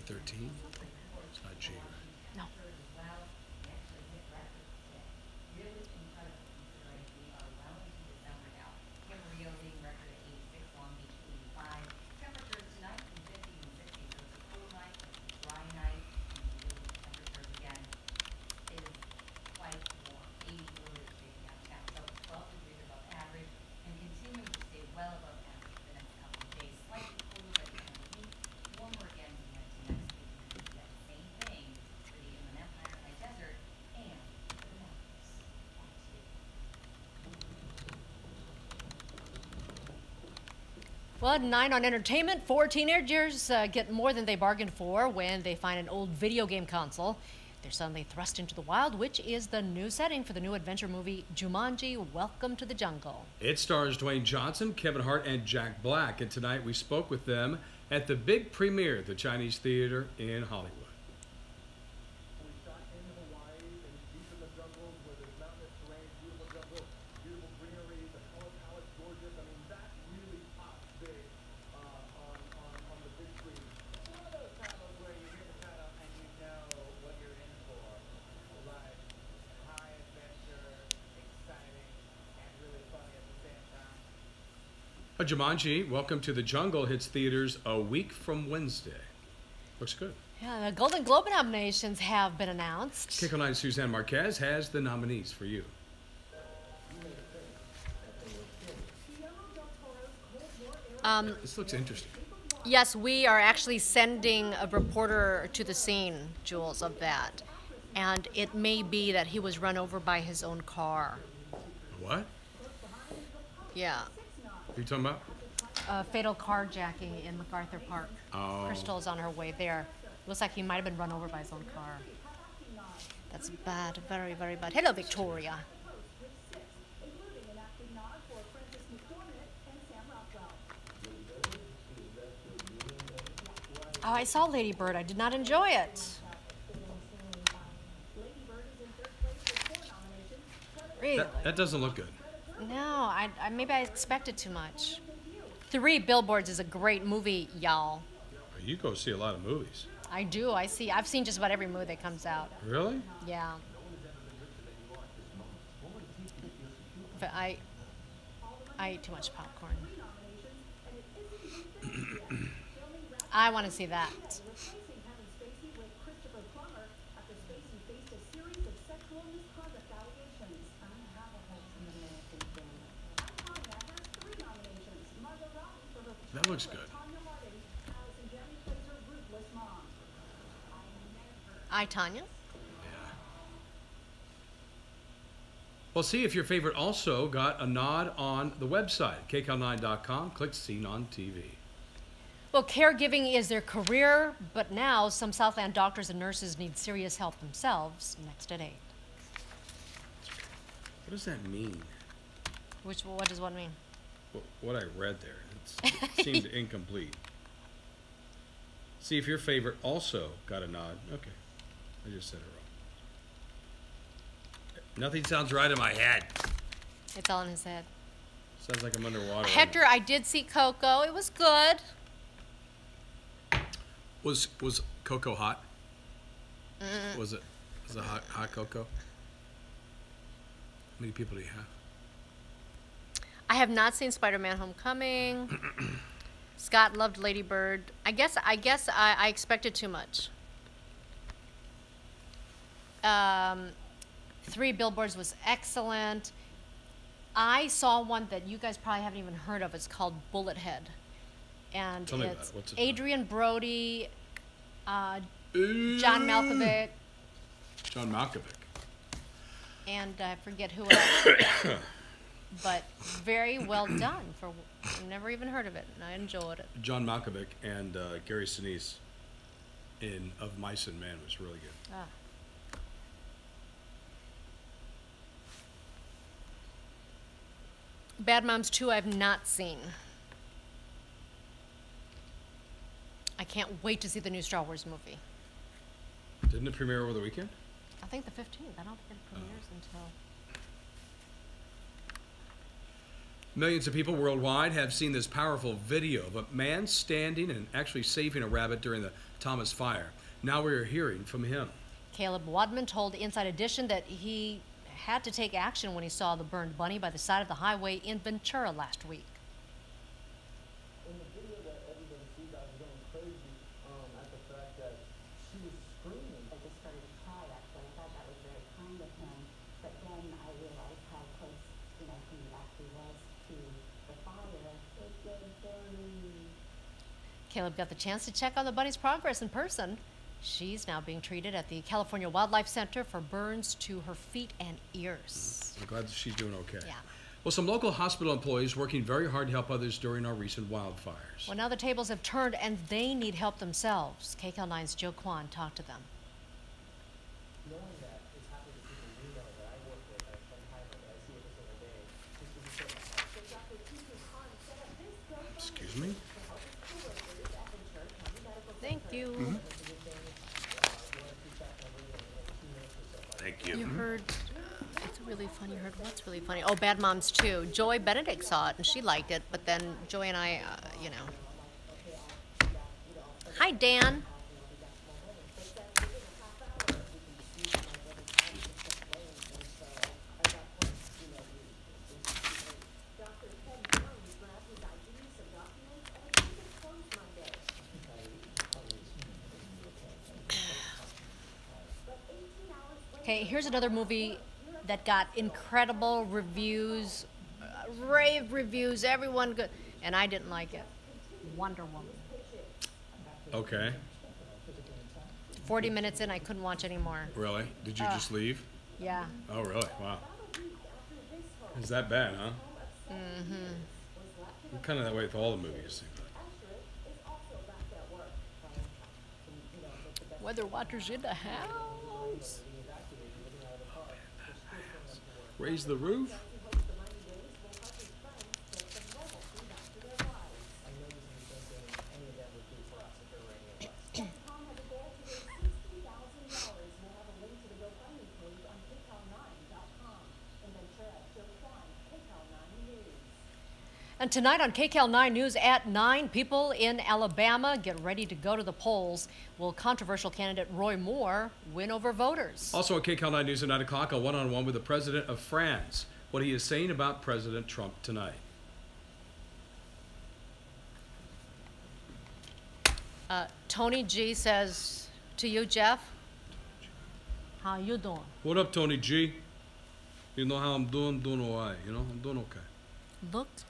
13 It's not G. Well, nine on entertainment, four teenagers uh, get more than they bargained for when they find an old video game console. They're suddenly thrust into the wild, which is the new setting for the new adventure movie Jumanji Welcome to the Jungle. It stars Dwayne Johnson, Kevin Hart, and Jack Black. And tonight we spoke with them at the big premiere at the Chinese Theater in Hollywood. We shot in Hawaii and deep in the jungles where there's mountainous terrain, beautiful jungle, beautiful greenery, the color palette's gorgeous. I mean, that really pops big uh, on, on, on the big screen. It's one of those titles where you hear the title and you know what you're in for. Like high adventure, exciting, and really funny at the same time. A Jumanji, Welcome to the Jungle hits theaters a week from Wednesday. Looks good. Yeah, the Golden Globe nominations have been announced. Kick 9 Suzanne Marques has the nominees for you. Um, This looks interesting. Yes, we are actually sending a reporter to the scene, Jules, of that. And it may be that he was run over by his own car. What? Yeah. Are you talking about? A fatal carjacking in MacArthur Park. Oh. Crystal is on her way there. Looks like he might have been run over by his own car. That's bad, very, very bad. Hello, Victoria. including an acting nod for Frances McDormand and Sam Rockwell. Oh, I saw Lady Bird. I did not enjoy it. Lady is in third place with four nominations. Really? That, that doesn't look good. No, I, I maybe I expected too much. Three Billboards is a great movie, y'all. You go see a lot of movies. I do. I see. I've seen just about every movie that comes out. Really? Yeah. But I, I eat too much popcorn. I want to see that. Replacing Kevin Spacey with Christopher Plummer after Spacey faced a series of sexual misconduct allegations. I'm gonna have a wholesome American family. Tonya has three nominations. Margot Robbie for her That looks good. Tonya Harding, Allison Janney plays her ruthless mom. I Tonya. Well, see if your favorite also got a nod on the website, kcal9.com. Click Seen on TV. Well, caregiving is their career, but now some Southland doctors and nurses need serious help themselves. Next at eight. What does that mean? Which what does what mean? Wh- What I read there it's, it seemed incomplete. See if your favorite also got a nod. Okay, I just said it wrong. Nothing sounds right in my head. It's all in his head. Sounds like I'm underwater. Hector, I did see Coco. It was good. was was Coco hot? Was it was it hot hot Coco? How many people do you have? I have not seen Spider-Man: Homecoming. Scott loved Lady Bird. I guess I guess I, I expected too much. Um, Three Billboards was excellent. I saw one that you guys probably haven't even heard of. It's called Bullet Head, and Tell me it's it. What's it about? Adrien Brody, uh, John Malkovich, John Malkovich. and I forget who else. but very well done. For never even heard of it, and I enjoyed it. John Malkovich and uh, Gary Sinise in Of Mice and Men was really good. Ah. Bad Moms 2 I've not seen. I can't wait to see the new Star Wars movie. Didn't it premiere over the weekend? I think the 15th. I don't think it premieres until. Millions of people worldwide have seen this powerful video of a man standing and actually saving a rabbit during the Thomas fire. Now we are hearing from him. Caleb Wadman told Inside Edition that he had to take action when he saw the burned bunny by the side of the highway in Ventura last week. In the video that everybody sees, I was going crazy um, at the fact that she was screaming. I just started to cry actually. I thought that was very kind of him. But then I realized how close, you know, he actually was to the fire. It's so funny. Caleb got the chance to check on the bunny's progress in person. She's now being treated at the California Wildlife Center for burns to her feet and ears. Mm, I'm glad she's doing okay. Yeah. Well, some local hospital employees working very hard to help others during our recent wildfires. Well, now the tables have turned and they need help themselves. KCAL9's Joe Kwan talked to them. knowing that it's happening to people we know that I work with, I spend time with, I see every single day, just to be so much Excuse me? Thank you. Mm-hmm. Thank you. You heard, it's really funny. You heard what's really funny? Oh, Bad Moms too. Joy Benedict saw it and she liked it, but then Joy and I, uh, you know. Hi, Dan. Dr. Ted Burns grabbed his ID, some documents, and a case of closed Monday. But 18 here's another movie that got incredible reviews, uh, rave reviews, everyone good, and I didn't like it. Wonder Woman. Okay. 40 minutes in, I couldn't watch anymore. Really? Did you Uh. just leave? Yeah. Oh, really? Wow. Is that bad, huh? Mm-hmm. I'm kind of that way with all the movies. Weather watchers in the house. Raise the roof? Tom has a goal to raise sixty thousand dollars. We'll have a link to the GoFundMe page on KCAL9.com. In Ventura, Joe Kwan, KCAL9 News. And tonight on KCAL 9 News at 9, people in Alabama get ready to go to the polls. Will controversial candidate Roy Moore win over voters? Also on KCAL 9 News at 9 o'clock, a one on one with the president of France. What he is saying about President Trump tonight. Uh, Tony G says to you, Jeff, how you doing? What up, Tony G? You know how I'm doing? Doing alright, you know? I'm doing okay. Looked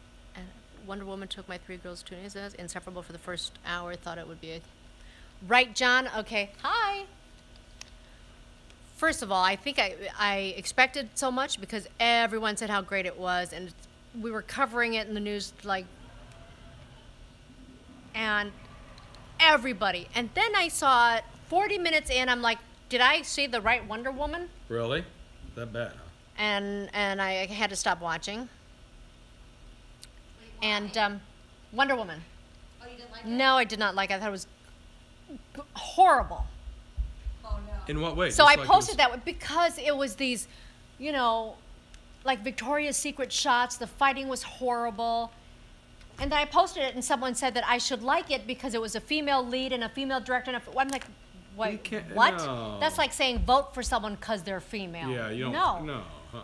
Wonder Woman took my three girls to Says insufferable for the first hour. Thought it would be a Right, John? Okay. Hi. First of all, I think I, I expected so much because everyone said how great it was, and we were covering it in the news like, and everybody. And then I saw it 40 minutes in. I'm like, did I see the right Wonder Woman? Really? That bad, huh? And and I had to stop watching. And um, Wonder Woman. Oh, you didn't like it? No, I did not like it. I thought it was horrible. Oh, no. In what way? So Just I like posted was- that because it was these, you know, like Victoria's Secret shots. The fighting was horrible. And then I posted it, and someone said that I should like it because it was a female lead and a female director. And a, I'm like, wait, can't- what? no. That's like saying vote for someone because they're female. Yeah, you don't. No. No. huh.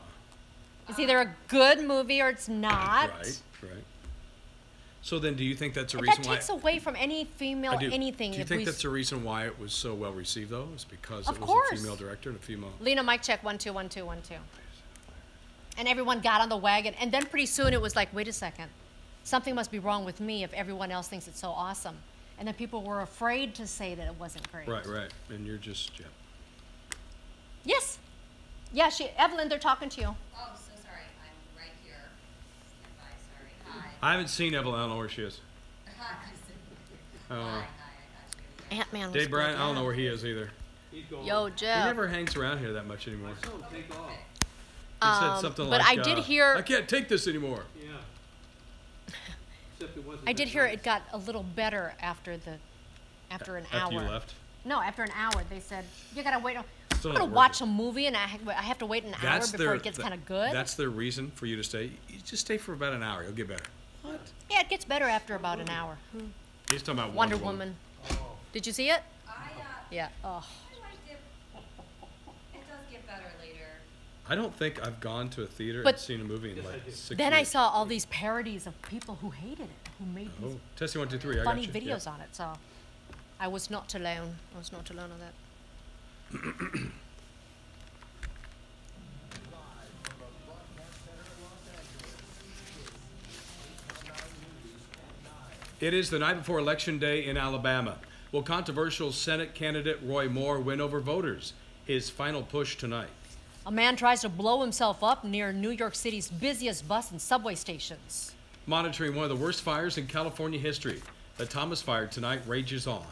It's either a good movie or it's not. Right, right. So then, do you think that's a And reason that why? takes away from any female do. anything. Do you if think we that's the reason why it was so well received, though? Is because Of it was course. a female director and a female. Leyna, mic check one two one two one two. And everyone got on the wagon, and then pretty soon it was like, wait a second, something must be wrong with me if everyone else thinks it's so awesome. And then people were afraid to say that it wasn't great. Right, right. And you're just yeah. Yes. Yeah, she Evelyn, they're talking to you. Oh, so sorry. I'm right here. Stand by. Sorry. Hi. I haven't seen Evelyn. I don't know where she is. Hi. I don't know. Hi. Hi. I. Ant Man. Dave Bryan. I don't know where he is either. Yo, Jeff. He Jeff. never hangs around here that much anymore. He Um, said something but like, I did uh, hear- I can't take this anymore. I did hear it got a little better after the after an After hour. you left. No, after an hour, they said you gotta wait. Still I'm gonna worth watch it. a movie and I, I have to wait an hour before it gets kind of good. That's their reason for you to stay. You just stay for about an hour. You'll get better. What? yeah, it gets better after about an hour. He's talking about Wonder Woman. Did you see it? I, uh, Yeah. Oh. I it. It does get better later. I don't think I've gone to a theater But- and seen a movie in like six Then I saw all these parodies of people who hated it, who made these Oh, testing one, two, three. I funny got you. videos on it. So I was not alone. I was not alone on that. It is the night before Election Day in Alabama. Will controversial Senate candidate Roy Moore win over voters? His final push tonight. A man tries to blow himself up near New York City's busiest bus and subway stations. Monitoring one of the worst fires in California history. The Thomas Fire tonight rages on.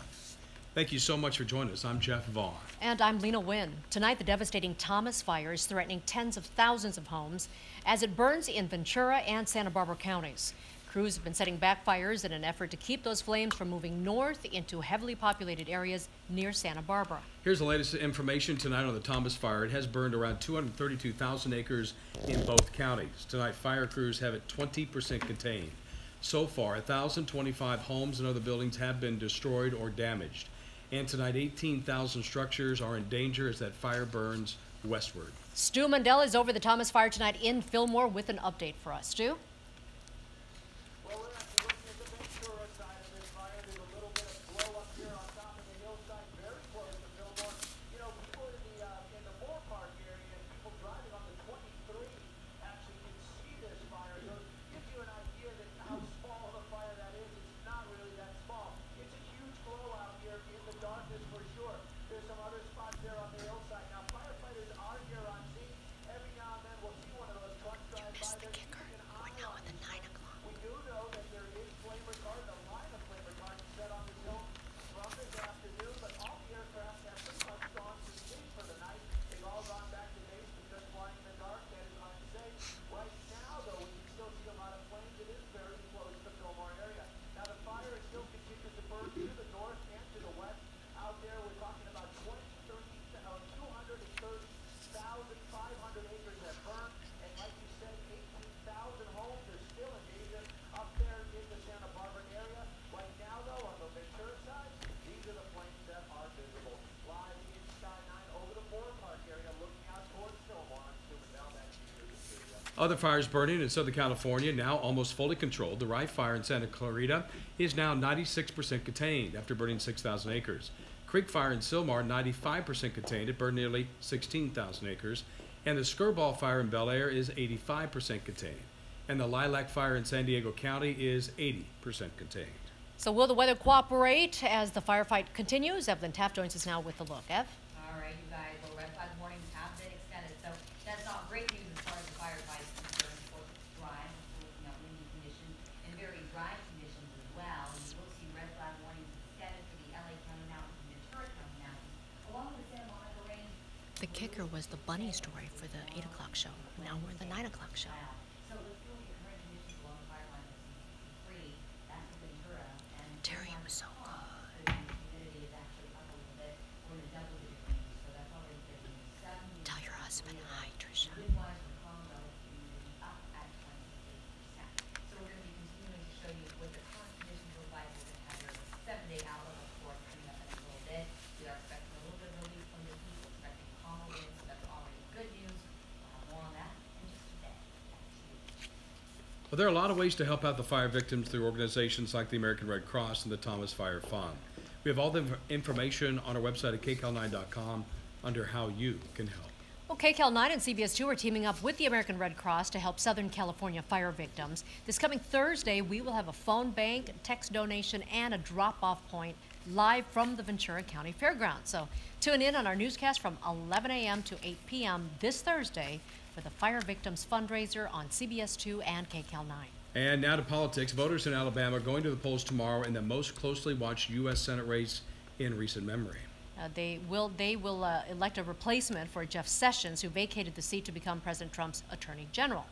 Thank you so much for joining us. I'm Jeff Vaughn. And I'm Leyna Nguyen. Tonight, the devastating Thomas Fire is threatening tens of thousands of homes as it burns in Ventura and Santa Barbara counties. Crews have been setting backfires in an effort to keep those flames from moving north into heavily populated areas near Santa Barbara. Here's the latest information tonight on the Thomas Fire. It has burned around 232,000 acres in both counties. Tonight, fire crews have it 20% contained. So far, 1,025 homes and other buildings have been destroyed or damaged. And tonight, 18,000 structures are in danger as that fire burns westward. Stu Mundel is over the Thomas Fire tonight in Fillmore with an update for us. Stu? Well, we're actually looking at the Ventura side of this fire. There's a little bit of glow up here on top of the hillside, very close to Fillmore. You know, people in the uh, in the Moorpark area, people driving on the 23 actually can see this fire. So it gives you an idea that how small of a fire that is. It's not really that small. It's a huge glow out here in the darkness for sure. There's some other spots there on the hillside. Now, firefighters are here on scene. Every now and then we'll see one of those trucks drive by. They're keeping an eye on it. We do know that there is flame retardant, a line of flame retardant set on the hill from this afternoon, but all the aircraft have pretty much gone to sleep for the night. They've all gone back to base because flying in the dark, that is unsafe. Right now, though, we can still see a lot of flames. It is very close to Fillmore area. Now, the fire is still continuing to burn to the north and to the west. Out there, we're talking about 20, 30, uh, 230,500 acres that burned, and like you said, 18,000 homes are still in danger up there in the Santa Barbara area. Right now, though, on the Ventura side, these are the flames that are visible. Live in Sky 9 over the Moore Park area, looking out towards Fillmore. I'm Stu Mundel, back to you in the studio. Other fires burning in Southern California, now almost fully controlled. The Rye Fire in Santa Clarita is now 96% contained after burning 6,000 acres. Creek Fire in Sylmar, 95% contained. It burned nearly 16,000 acres. And the Skirball Fire in Bel Air is 85% contained. And the Lilac Fire in San Diego County is 80% contained. So, will the weather cooperate as the firefight continues? Evelyn Taft joins us now with the look. Ev? All right, you guys, well, red flag warnings have been extended, so that's not great news as far as the firefight is concerned. Of course, it's dry, we're looking at windy conditions and very dry conditions as well. And you will see red flag warnings extended for the LA County Mountains and Ventura County Mountains, along with the Santa Monica Range. The kicker was the bunny story for the 8 o'clock show. Now we're in the 9 o'clock show. Wow. So let's go look at current conditions along the fire line of sixty-three, that's in Ventura, and. Terry was so The humidity is actually up a little bit, we're in a double digit range, so that's already getting seventy. Tell your husband hi, Trisha. Wind-wise for Congo, humidity up at twenty-eight percent. So we're gonna be continuing to show you what the current conditions look like, we're gonna have your seven-day outlook, of course, coming up in a little bit. We are expecting a little bit of relief from the heat, we're expecting calmer winds, so that's already good news. We'll have more on that in just a bit. Back to you. Well, there are a lot of ways to help out the fire victims through organizations like the American Red Cross and the Thomas Fire Fund. We have all the information on our website at kcal9.com under how you can help. Well, KCAL 9 and CBS 2 are teaming up with the American Red Cross to help Southern California fire victims. This coming Thursday, we will have a phone bank, text donation, and a drop off point live from the Ventura County Fairgrounds. So tune in on our newscast from 11 a.m. to 8 p.m. this Thursday for the Fire Victims Fundraiser on CBS 2 and KCAL 9. And now to politics. Voters in Alabama are going to the polls tomorrow in the most closely watched U.S. Senate race in recent memory. Uh, they will they will uh, elect a replacement for Jeff Sessions, who vacated the seat to become President Trump's Attorney General.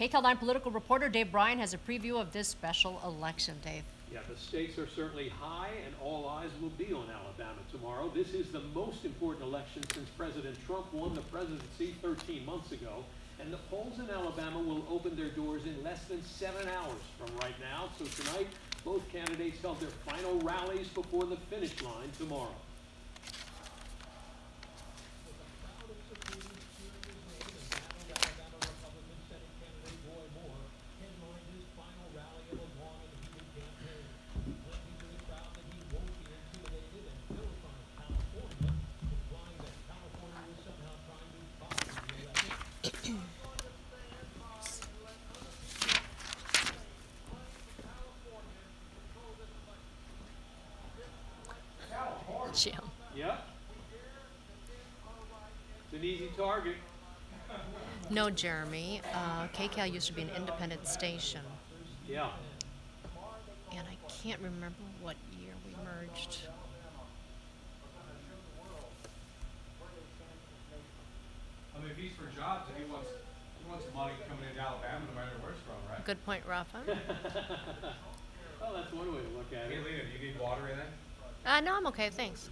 KCAL 9 political reporter Dave Bryan has a preview of this special election. Dave. Yeah, the stakes are certainly high, and all eyes will be on Alabama tomorrow. This is the most important election since President Trump won the presidency 13 months ago, and the polls in Alabama will open their doors in less than seven hours from right now. So tonight, both candidates held their final rallies before the finish line tomorrow. Jim. Yep. It's an easy target. No, Jeremy. Uh, KCAL used to be an independent station, Yeah. and I can't remember what year we merged. I mean, if he's for jobs, and he wants, he wants money coming into Alabama, no matter where it's from, right? Good point, Rafa. Well, that's one way to look at it. Hey, it. Leyna, do you need water in there? Uh, no, I'm okay, thanks.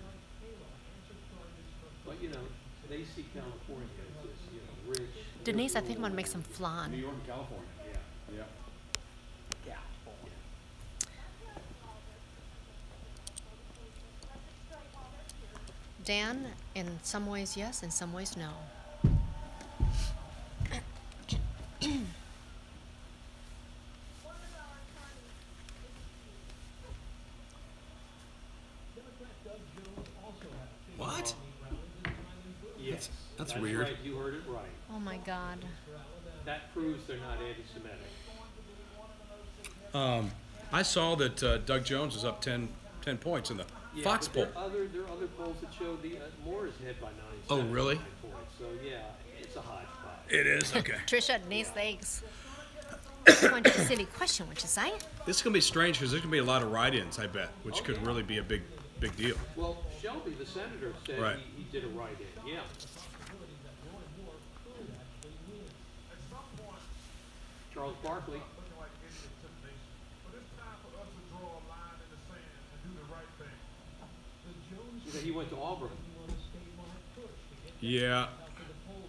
But you know, they see California as this, you know, rich. Denise, I think I'm gonna make some New flan. York and California. Yeah. Yeah. Yeah. Dan, in some ways yes, in some ways no. What? Yes. that's weird. right, you heard it right. Oh my God. That proves they're not anti-Semitic. Um, I saw that uh, Doug Jones was up 10, 10 points in the Yeah, Fox poll. There are other, there are other polls that show the, uh, Moore is ahead by nine. Oh, seven, really? points. So, yeah, it's a hodgepodge. It is okay. Trisha, Denise, thanks. Going to a silly question, would you say? This is gonna be strange because there's gonna be a lot of write-ins, I bet, which could really be a big, big deal. Well, Shelby, the senator, said Right. he, he did a write-in, yeah. Charles Barkley, looking like idiots to the nation. But it's time for us to draw a line in the sand and do the right thing. He he went to Auburn. Yeah,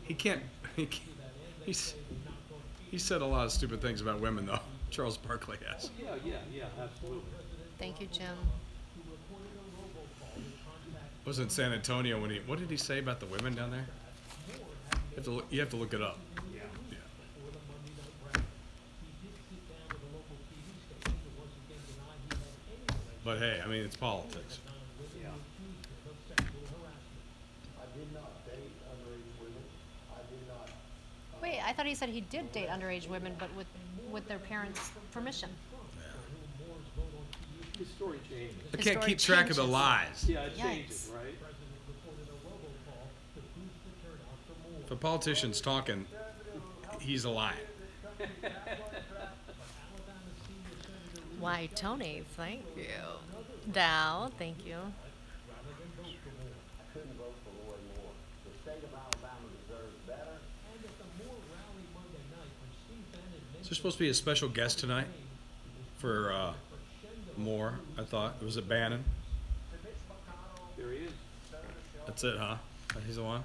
he can't. He can't he's he said a lot of stupid things about women, though. Charles Barkley has. Yeah, yeah, yeah, absolutely. Thank you, Jim. Was in San Antonio when he. What did he say about the women down there? You have to look, you have to look it up. Yeah. Yeah. But hey, I mean, it's politics. Yeah. I did not date underage women. I did not, Wait, I thought he said he did date underage women, but with, with their parents' permission. His story changes. I His can't story keep track of the changes. lies. Yeah, it changes, right? If a politician's talking, he's a liar. Why, Tony, thank you. Dow, thank you. I couldn't vote for Roy Moore. The state of Alabama deserves better. Is there supposed to be a special guest tonight for uh, Moore? I thought It was it Bannon. There he is. That's it, huh? He's the one.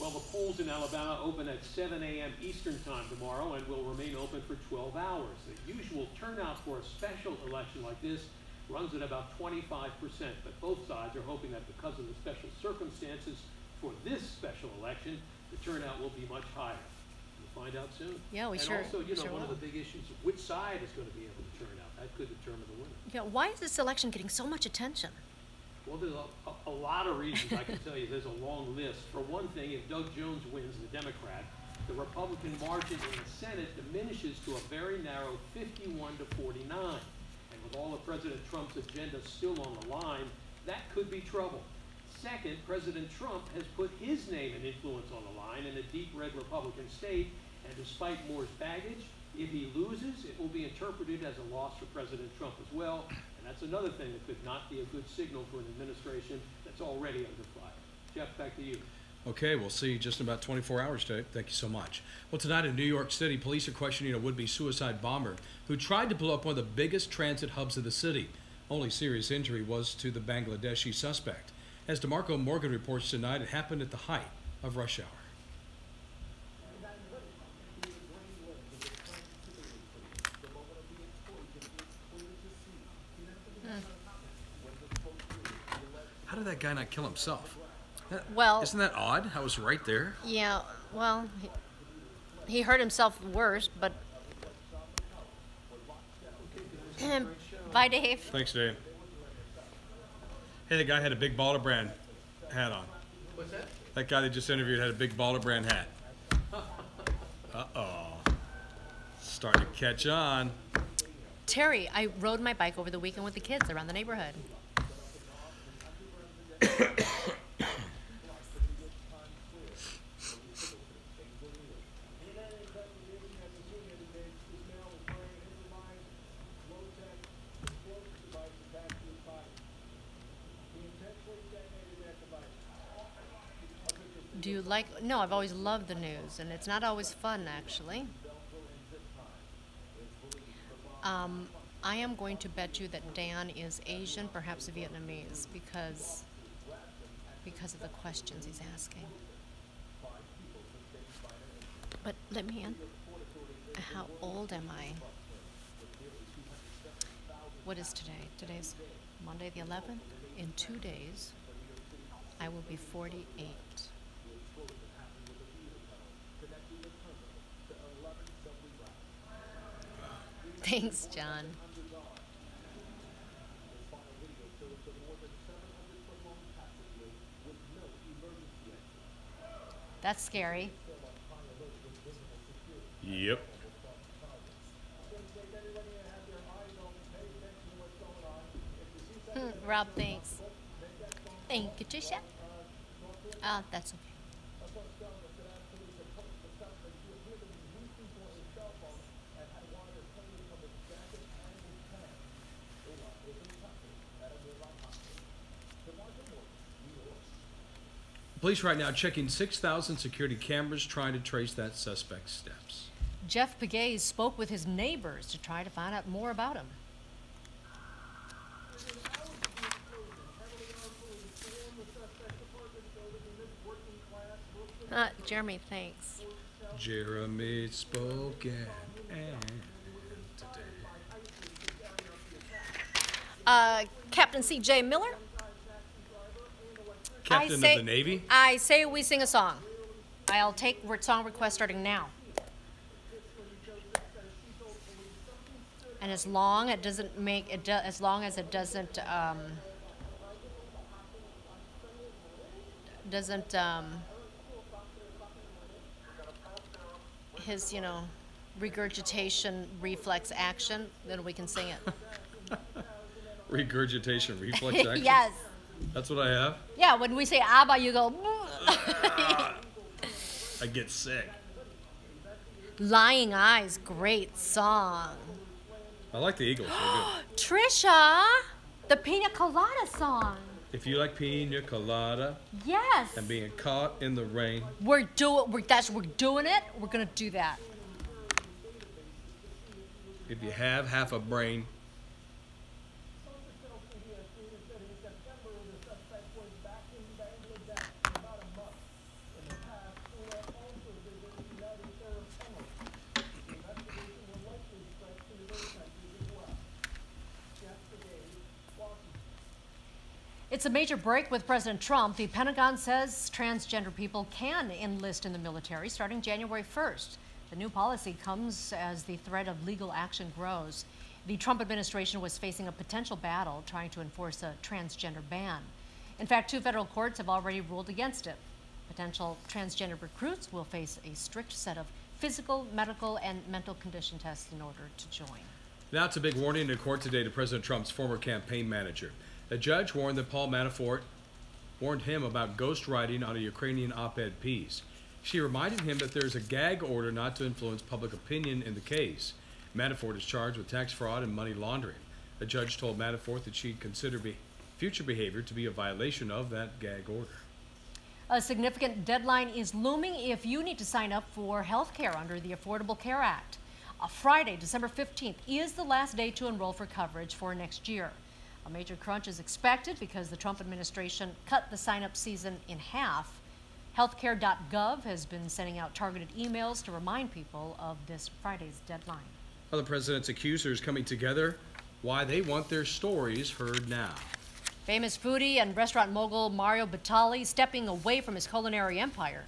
Well, the polls in Alabama open at 7 a.m. Eastern Time tomorrow and will remain open for 12 hours. The usual turnout for a special election like this runs at about 25%, but both sides are hoping that because of the special circumstances for this special election, the turnout will be much higher. We'll find out soon. Yeah, we and sure- also, you know, sure one of the big issues is which side is going to be able to turn out. That could determine the winner. Yeah, why is this election getting so much attention? Well, there's a, a, a lot of reasons I can tell you. There's a long list. For one thing, if Doug Jones wins, the Democrat, the Republican margin in the Senate diminishes to a very narrow 51 to 49. All of President Trump's agenda still on the line, that could be trouble. Second, President Trump has put his name and influence on the line in a deep red Republican state, and despite Moore's baggage, if he loses, it will be interpreted as a loss for President Trump as well, and that's another thing that could not be a good signal for an administration that's already under fire. Jeff, back to you. Okay, we'll see you just in about 24 hours, Dave. Thank you so much. Well, tonight in New York City, police are questioning a would be suicide bomber who tried to blow up one of the biggest transit hubs of the city. Only serious injury was to the Bangladeshi suspect. As DeMarco Morgan reports tonight, it happened at the height of rush hour. How did that guy not kill himself? That- Well- isn't that odd? I was right there. Yeah, well, he, he hurt himself worse, but. Bye, Dave. Thanks, Dave. Hey, the guy had a big baller brand hat on. What's that? That guy that just interviewed had a big baller brand hat. Uh oh. Starting to catch on. Terry, I rode my bike over the weekend with the kids around the neighborhood. Do you like? No, I've always loved the news, and it's not always fun, actually. Um, I am going to bet you that Dan is Asian, perhaps Vietnamese, because because of the questions he's asking. But let me in. How old am I? What is today? Today's Monday the 11th. In two days, I will be 48. Thanks, John. That's scary. Yep. Hmm, Rob, thanks. Thank you, Trisha. Ah, that's okay. Police right now checking 6,000 security cameras trying to trace that suspect's steps. Jeff Pegues spoke with his neighbors to try to find out more about him. Uh, Jeremy, thanks. Jeremy spoken and today. Uh, Captain C.J. Miller. Captain I say, of the Navy? I say we sing a song. I'll take song request starting now. And as long it doesn't make it, do, as long as it doesn't um, doesn't um, his you know regurgitation reflex action, then we can sing it. Regurgitation reflex action? yes. That's what I have? Yeah. When we say ABBA, you go. Ah. I get sick. Lying Eyes, great song. I like the Eagles. Trisha, the Pina Colada song. If you like pina colada Yes. and being caught in the rain, We're doing. We're that's we're doing it. We're gonna do that. if you have half a brain, It's a major break with President Trump. The Pentagon says transgender people can enlist in the military starting January 1st. The new policy comes as the threat of legal action grows. The Trump administration was facing a potential battle trying to enforce a transgender ban. In fact, two federal courts have already ruled against it. Potential transgender recruits will face a strict set of physical, medical, and mental condition tests in order to join. It's a big warning in court today to President Trump's former campaign manager. A judge warned that Paul Manafort warned him about ghostwriting on a Ukrainian op-ed piece. She reminded him that there's a gag order not to influence public opinion in the case. Manafort is charged with tax fraud and money laundering. A judge told Manafort that she'd consider be- future behavior to be a violation of that gag order. A significant deadline is looming if you need to sign up for health care under the Affordable Care Act. Uh, Friday, December 15th, is the last day to enroll for coverage for next year. A major crunch is expected because the Trump administration cut the sign up season in half. Healthcare.gov has been sending out targeted emails to remind people of this Friday's deadline. Other president's accusers coming together, why they want their stories heard now. Famous foodie and restaurant mogul Mario Batali stepping away from his culinary empire.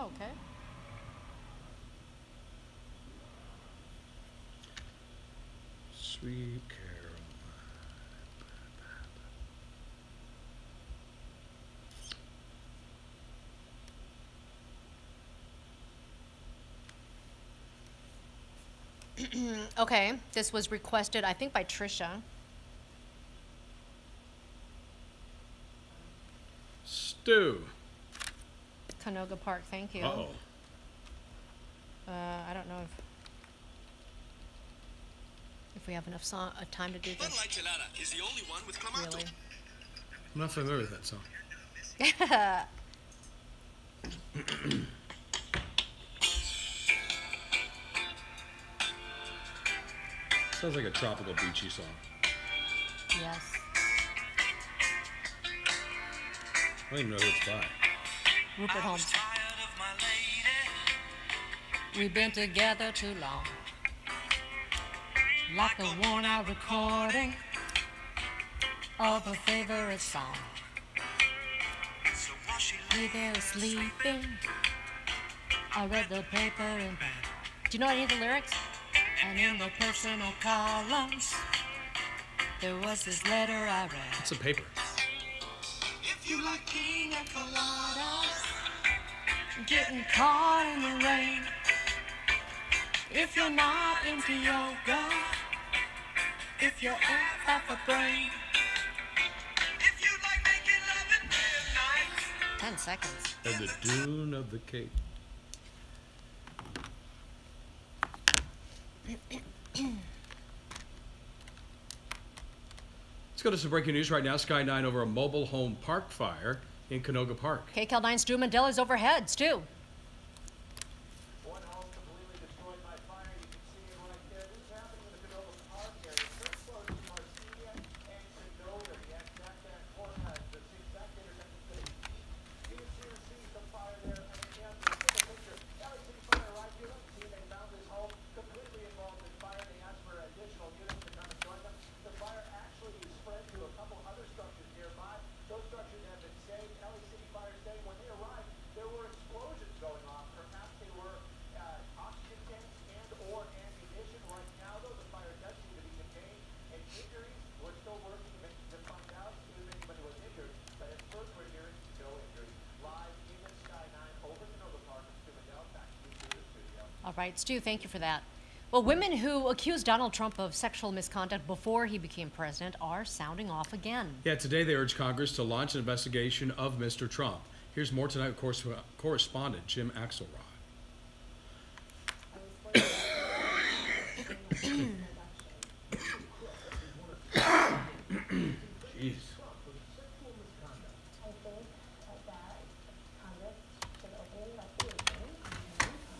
Oh, okay. Sweet Caroline. Okay, this was requested, I think, by Trisha. Stu. Canoga Park, thank you. Uh-oh. Uh, I don't know if if we have enough song, uh, time to do Bud this. Is the only one with Clamato. Really? I'm not familiar with that song. Sounds like a tropical beachy song. Yes. I don't even know who it's by. Rupert Holmes. We've been together too long. Like a worn out recording of a favorite song. Lay there sleeping. I read the paper and bed. Do you know any of the lyrics? And in the personal columns, there was this letter I read. It's a paper. If you like pina coladas, Getting caught in the rain. If you're not into yoga, if you're off half a brain. if you like making love at midnight, Ten seconds. And the dune of the Cape. Let's go to some breaking news right now. Sky 9 over a mobile home park fire in Canoga Park. KCAL 9 Stu Mundel's overhead. Stu. One home completely destroyed by fire. You can see it right there. This happened in the Canoga Park area, pretty close to Marcia and Canoga. The exact that corner, the exact intersection. You can see, see some fire there. And yeah, just take a picture. LA City Fire right here. Let's see, they found this home completely involved in fire. They asked for additional units to come and join them. The fire actually spread to a couple other structures nearby. Those structures have been saved. LA City Fire saying when they arrived, there were explosions going off. Perhaps they were uh, oxygen tanks and or ammunition. Right now, though, the fire does seem to be contained. And injuries, we're still working to, to find out if anybody was injured. But at first, we're hearing no injuries. Live in the Sky 9 over Canoga Park in Stu Mundel. Back to you to the right, Stu, thank you for that. Well, women who accused Donald Trump of sexual misconduct before he became president are sounding off again. Yeah, today they urge Congress to launch an investigation of Mr. Trump. Here's more tonight with corres- correspondent Jim Axelrod. Jeez. I think that Congress should open an investigation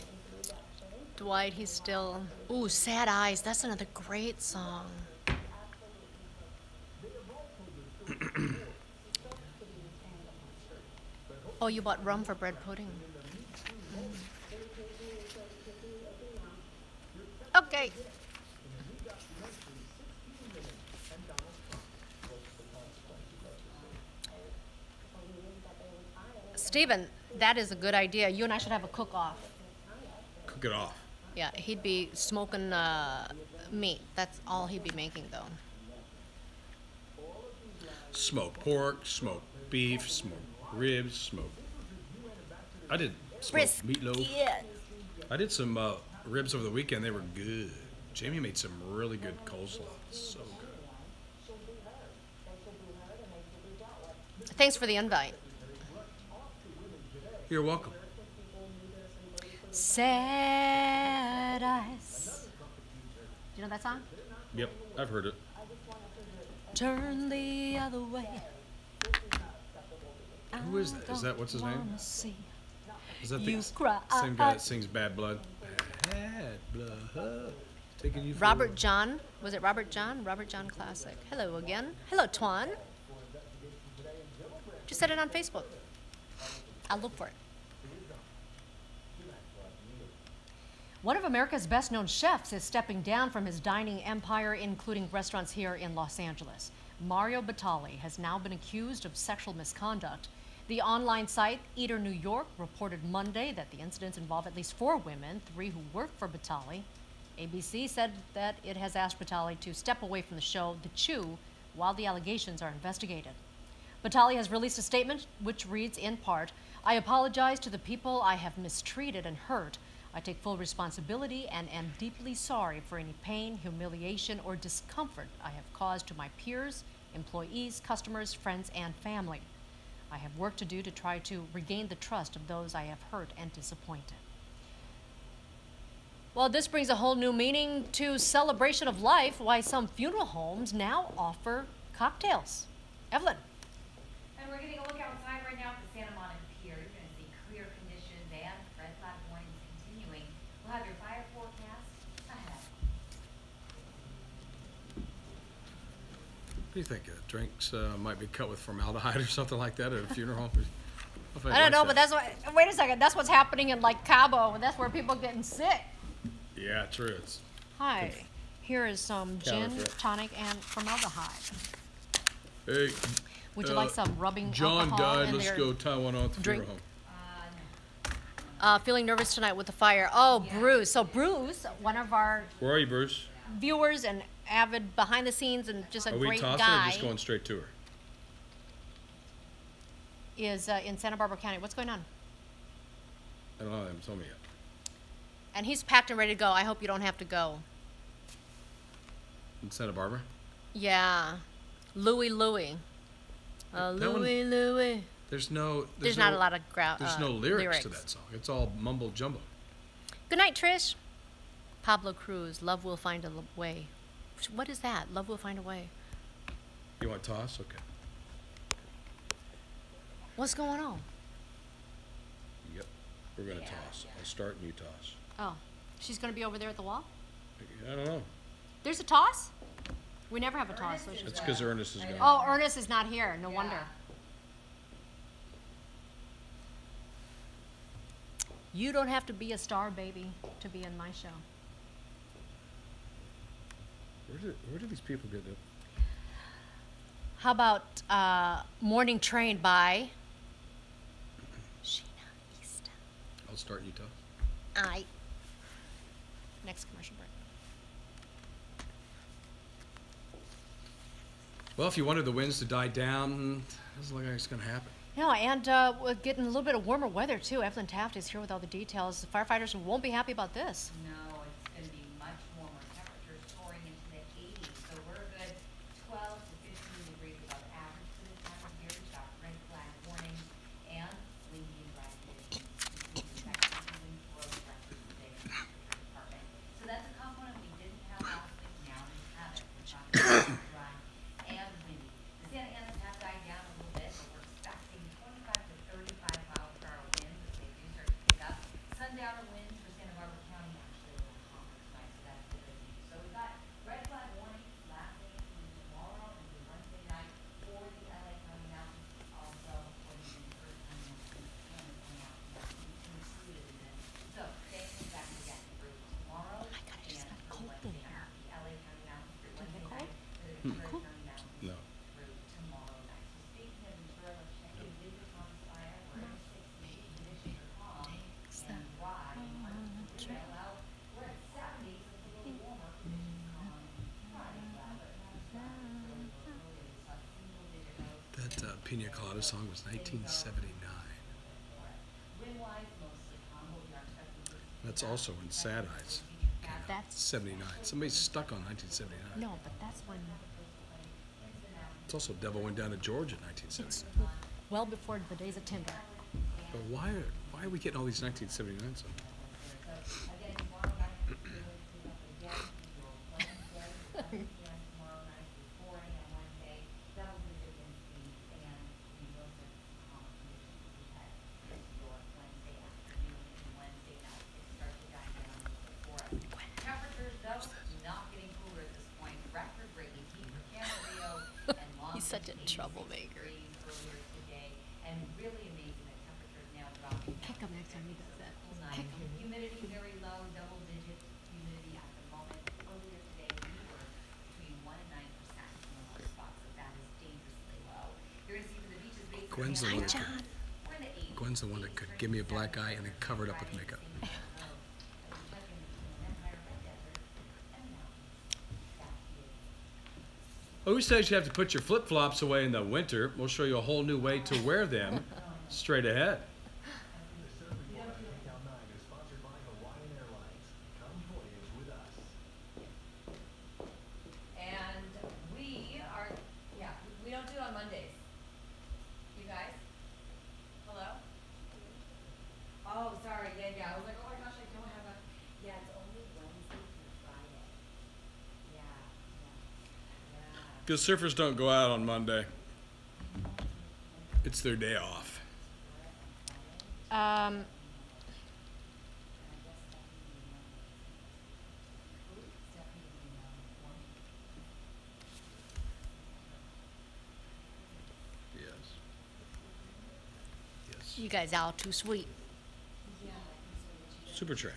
into the election. Still. Ooh, Sad Eyes. That's another great song. oh, you bought rum for bread pudding. Mm. Okay. Steven, that is a good idea. You and I should have a cook off. Cook it off. Yeah, he'd be smoking uh, meat. That's all he'd be making, though. Smoked pork, smoked beef, smoked ribs, smoked. I did smoked meatloaf. Yeah. I did some uh, ribs over the weekend. They were good. Jamie made some really good coleslaw. So good. Thanks for the invite. You're welcome. Sad eyes. Do you know that song? Yep, I've heard it. Turn the other way. Who is that? Is that what's his name? See. Is that You the same guy that sings Bad Blood? Bad Blood. Taking you Robert John. Was it Robert John? Robert John Classic. Hello again. Hello, Twan. Just said it on Facebook. I'll look for it. One of America's best known chefs is stepping down from his dining empire, including restaurants here in Los Angeles. Mario Batali has now been accused of sexual misconduct. The online site Eater New York reported Monday that the incidents involve at least four women, three who work for Batali. ABC said that it has asked Batali to step away from the show, The Chew, while the allegations are investigated. Batali has released a statement which reads in part I apologize to the people I have mistreated and hurt. I take full responsibility and am deeply sorry for any pain, humiliation, or discomfort I have caused to my peers, employees, customers, friends, and family. I have work to do to try to regain the trust of those I have hurt and disappointed. Well, this brings a whole new meaning to celebration of life. Why some funeral homes now offer cocktails. Evelyn. And we're getting a look outside right now at the Santa Monica Pier. You're gonna see clear conditions and red flag warnings continuing. We'll have your fire forecast ahead. What do you think? Uh, drinks uh, might be cut with formaldehyde or something like that at a funeral home? I'd I don't like know, that. but that's what. Wait a second. That's what's happening in like Cabo. and That's where people are getting sick. Yeah, true. It's Hi. Here is some gin, tonic, and formaldehyde. hey. Would you uh, like some rubbing John alcohol died. in Let's go tie one on at the drink? funeral home. Uh, feeling nervous tonight with the fire. Oh, Bruce. So Bruce, one of our Where are you, Bruce? viewers and avid behind the scenes and just a Are we great tossing guy, or just going straight to her? is uh, in Santa Barbara County. What's going on? I don't know. They haven't told me yet. And he's packed and ready to go. I hope you don't have to go. In Santa Barbara? Yeah, Louie Louie. Uh, That one- Louie Louie. There's no. There's, no, not a lot of gra- There's uh, no lyrics, to that song. It's all mumble jumble. Good night, Trish. Pablo Cruise. Love will find a way. What is that? Love will find a way. You want to toss? Okay. What's going on? Yep. We're gonna toss. I'll start and you toss. Oh, she's gonna be over there at the wall. I don't know. There's a toss. We never have a toss. So she's That's because Ernest is gone. Oh, Ernest is not here. No wonder. You don't have to be a star, baby, to be in my show. Where did where did these people get that? How about uh, Morning Train by Sheena Easton? I'll start and you toss. I. Next commercial break. Well, if you wanted the winds to die down, doesn't look like it's gonna happen. No, and uh, we're getting a little bit of warmer weather too. Evelyn Taft is here with all the details. The firefighters won't be happy about this. No, it's gonna be much warmer, temperatures soaring into the eighties, so we're a good twelve to fifteen degrees above average for this time of year. We've got red flag warnings and windy and dry conditions. including Texas wind flow records today from the Temperature Department. So that's a component we didn't have last week, now we have it. We're talking about dry and windy. The Santa Anas have died down a little bit, but we're expecting twenty-five to thirty-five mile per hour winds as they do start to pick up. Sundowner winds for Santa Barbara County actually a little calmer tonight, so that's the good news. So we've got red flag warning lasting through tomorrow and through Wednesday night for the LA County Mountains. Also, according to the first time mountains, County County Mountains included in this. So same exact again through tomorrow and through Wednesday night. The LA County Mountains through Wednesday night, the Ventura County Mountains No. through tomorrow night. So speaking of Ventura, let's check in with the Thomas Fire. We're in sixty, conditions are calm and dry. Hard to rail out. We're at seventy, so it's a little warmer. Conditions calm and dry as well, but not as dry as early, early. We saw single digit lows. That uh, Pina Colada song was 1979. Wind-wise, mostly calm. We'll be expecting this That's also when Sad Eyes. That's 79. Somebody's stuck on 1979. no, but that's when It's also Devil Went Down to Georgia in 1979. well before the days of Tinder. But why are, why are we getting all these 1979 songs? such a troublemaker. rain earlier today, and really amazing that temperatures now dropping. Pick him next time he does that. Cool night. Humidity very low, double digit humidity at the moment. Earlier today, we were between one and nine percent in a lot of spots, so that is dangerously low. You're gonna see for the beaches, basin. Gwen's the and one that Mountain, could- we're in the 80s. Gwen's the one that could give me a black eye and then cover it up with makeup. Who says you have to put your flip flops away in the winter? We'll show you a whole new way to wear them straight ahead. Takeout 9 is sponsored by Hawaiian Airlines. Come voyage with us. And we are, yeah, we don't do it on Mondays. You guys? Hello? Oh, sorry, yeah, yeah, I was like, oh my gosh, I don't have a, Yeah, it's only Wednesday through Friday. Yeah, yeah. yeah. Because surfers don't go out on Monday. It's their day off. Um, Yes. Yes. you guys all too sweet. Supertramp.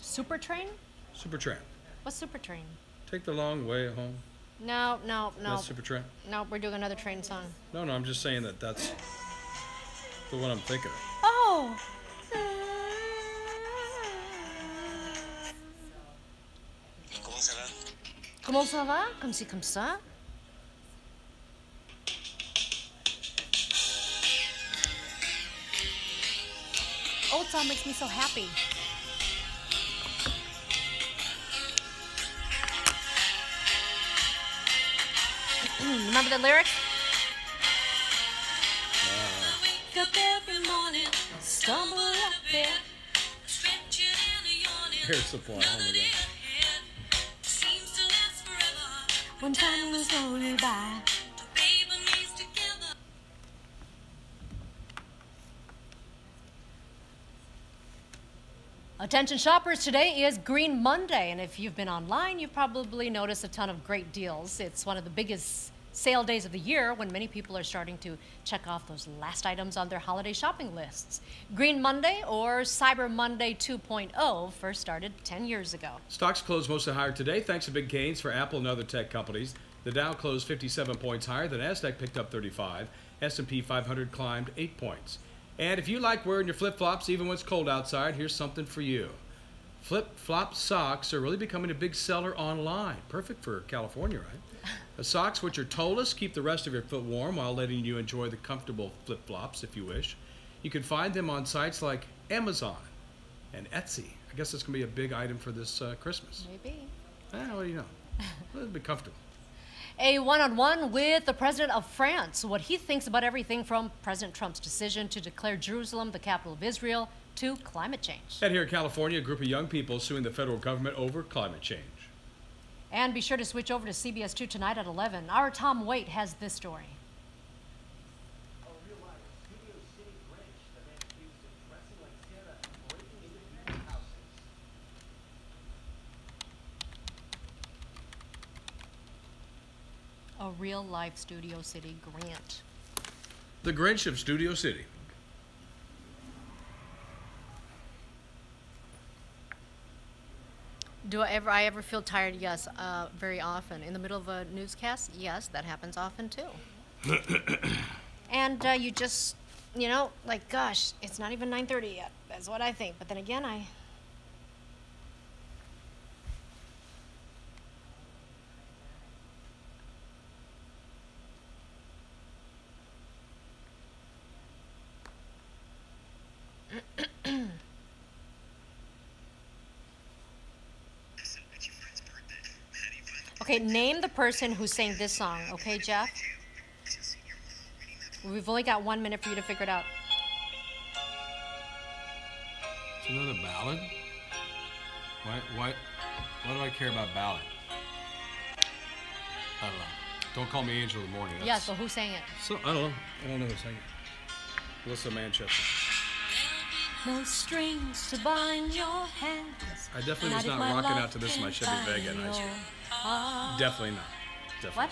Super train? Supertramp. What's super train? Take the long way home. No, no, no. That's Supertramp. No, we're doing another train song. No, no, I'm just saying that that's the one I'm thinking of. Oh! Comment ça va? Comme si, comme ça? Old song makes me so happy. Mm, remember the lyrics? Wake up every morning, stumble up there. Air Supply. My God. When time was slowly by. Attention shoppers, today is Green Monday, and if you've been online, you've probably noticed a ton of great deals. It's one of the biggest sale days of the year when many people are starting to check off those last items on their holiday shopping lists. Green Monday, or Cyber Monday 2.0, first started 10 years ago. Stocks closed mostly higher today thanks to big gains for Apple and other tech companies. The Dow closed 57 points higher. The Nasdaq picked up 35. S&P 500 climbed 8 points. And if you like wearing your flip-flops even when it's cold outside, here's something for you. Flip-flop socks are really becoming a big seller online. Perfect for California, right? The socks, which are toeless, keep the rest of your foot warm while letting you enjoy the comfortable flip-flops if you wish. You can find them on sites like Amazon and Etsy. I guess it's going to be a big item for this uh, Christmas. Maybe. Eh, what do you know? It'll be comfortable. A one on one with the president of France, what he thinks about everything from President Trump's decision to declare Jerusalem the capital of Israel to climate change. And here in California, a group of young people suing the federal government over climate change. And be sure to switch over to CBS 2 tonight at 11. Our Tom Waite has this story. A real life Studio City grant. The Grinch of Studio City. Do I ever, I ever feel tired? Yes, uh, very often. In the middle of a newscast? Yes, that happens often too. and uh, you just, you know, like, gosh, it's not even 9:30 yet. That's what I think. But then again, I. Okay, name the person who sang this song, okay, Jeff? We've only got one minute for you to figure it out. It's another ballad? Why, why, why do I care about ballad? I don't know. Don't call me Angel of the Morning. Yes, but who sang it? So, I don't know. I don't know who sang it. Melissa Manchester. No strings to bind your hands. I definitely was not rocking out to this in my Chevy Vega in high school. Definitely not. Definitely. What?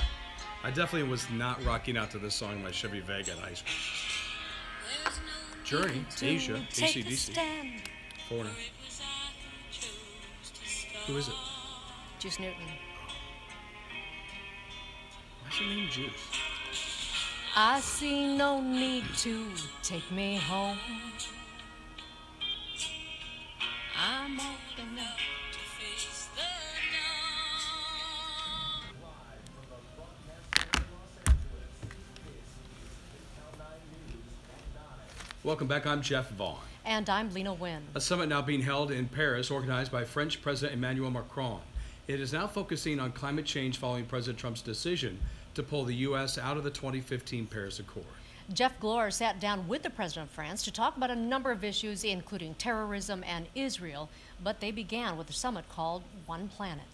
I definitely was not rocking out to this song in my Chevy Vega in high school. Journey, Asia, ACDC. Foreigner. Who is it? Juice Newton. Why's her name Juice? I see no need to take me home. I'm and up. Welcome back. I'm Jeff Vaughn. And I'm Leyna Nguyen. A summit now being held in Paris, organized by French President Emmanuel Macron. It is now focusing on climate change following President Trump's decision to pull the U.S. out of the 2015 Paris Accord. Jeff Glor sat down with the president of France to talk about a number of issues, including terrorism and Israel, but they began with a summit called One Planet.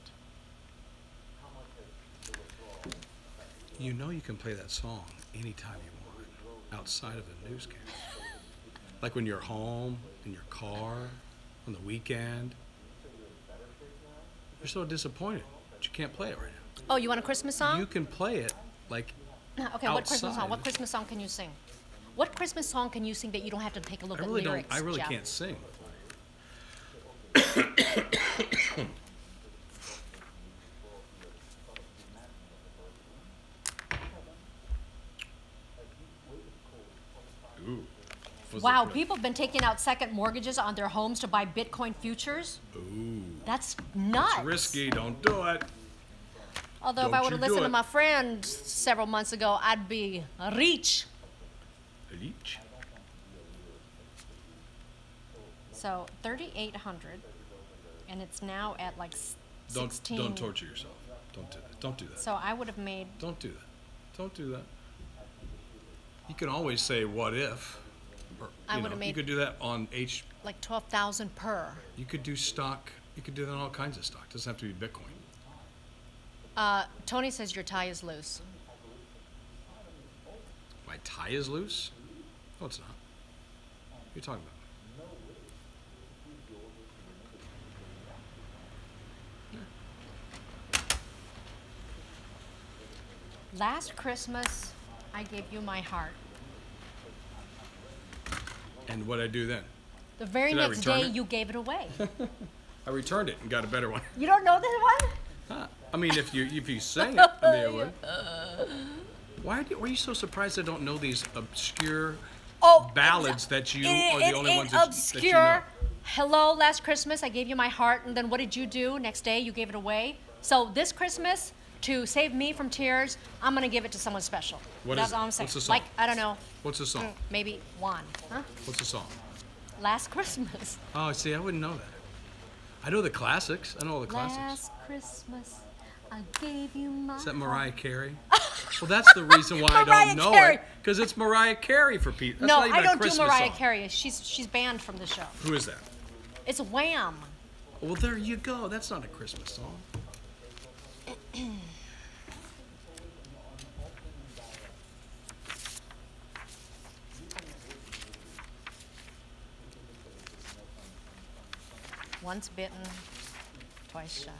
You know you can play that song anytime you want, outside of the newscast. Like when you're home, in your car, on the weekend. You're so disappointed that you can't play it right now. Oh, you want a Christmas song? You can play it like Okay, what Christmas song? What Christmas song can you sing? What Christmas song can you sing that you don't have to take a look I at really don't. lyrics? I really Jeff? can't sing. Ooh. Fuzzy Wow, people have been taking out second mortgages on their homes to buy Bitcoin futures. Ooh. That's nuts. It's risky. Don't do it. Although if Don't I would have listened to my friend several months ago, I'd be rich. Leech. So 3,800, and it's now at like s- Don't 16. don't torture yourself. Don't do that. Don't do that. So I would have made Don't do that. Don't do that. You can always say what if. Or, I you would've know, you made- could do that on H. Like 12,000 per. You could do stock. You could do that on all kinds of stock. It doesn't have to be Bitcoin. Uh, Tony says your tie is loose. My tie is loose. No, it's not. What are you talking about? last Christmas, I gave you my heart. And what I do then? The very Did next day, it? you gave it away. I returned it and got a better one. you don't know this one? Huh. I mean, if you if you sang it, I mean, I would. Why, do, why are you so surprised I don't know these obscure Oh, ballads that you it, are the it only ones that, obscure. that you know? Hello, last Christmas, I gave you my heart, and then what did you do? Next day, you gave it away. So this Christmas, to save me from tears, I'm gonna give it to someone special. What That's is all it? I'm saying. What's the song? Like I don't know, What's the song? mm, maybe one. Huh? What's the song? Last Christmas. Oh, see, I wouldn't know that. I know the classics. I know all the classics. Last Christmas, I gave you my. Is that Mariah Carey? well, that's the reason why I don't know Carey. it. Because it's Mariah Carey for Pete. That's no, I don't do Mariah song. Carey. She's she's banned from the show. Who is that? It's Wham. Well, there you go. That's not a Christmas song. Once bitten, twice shy.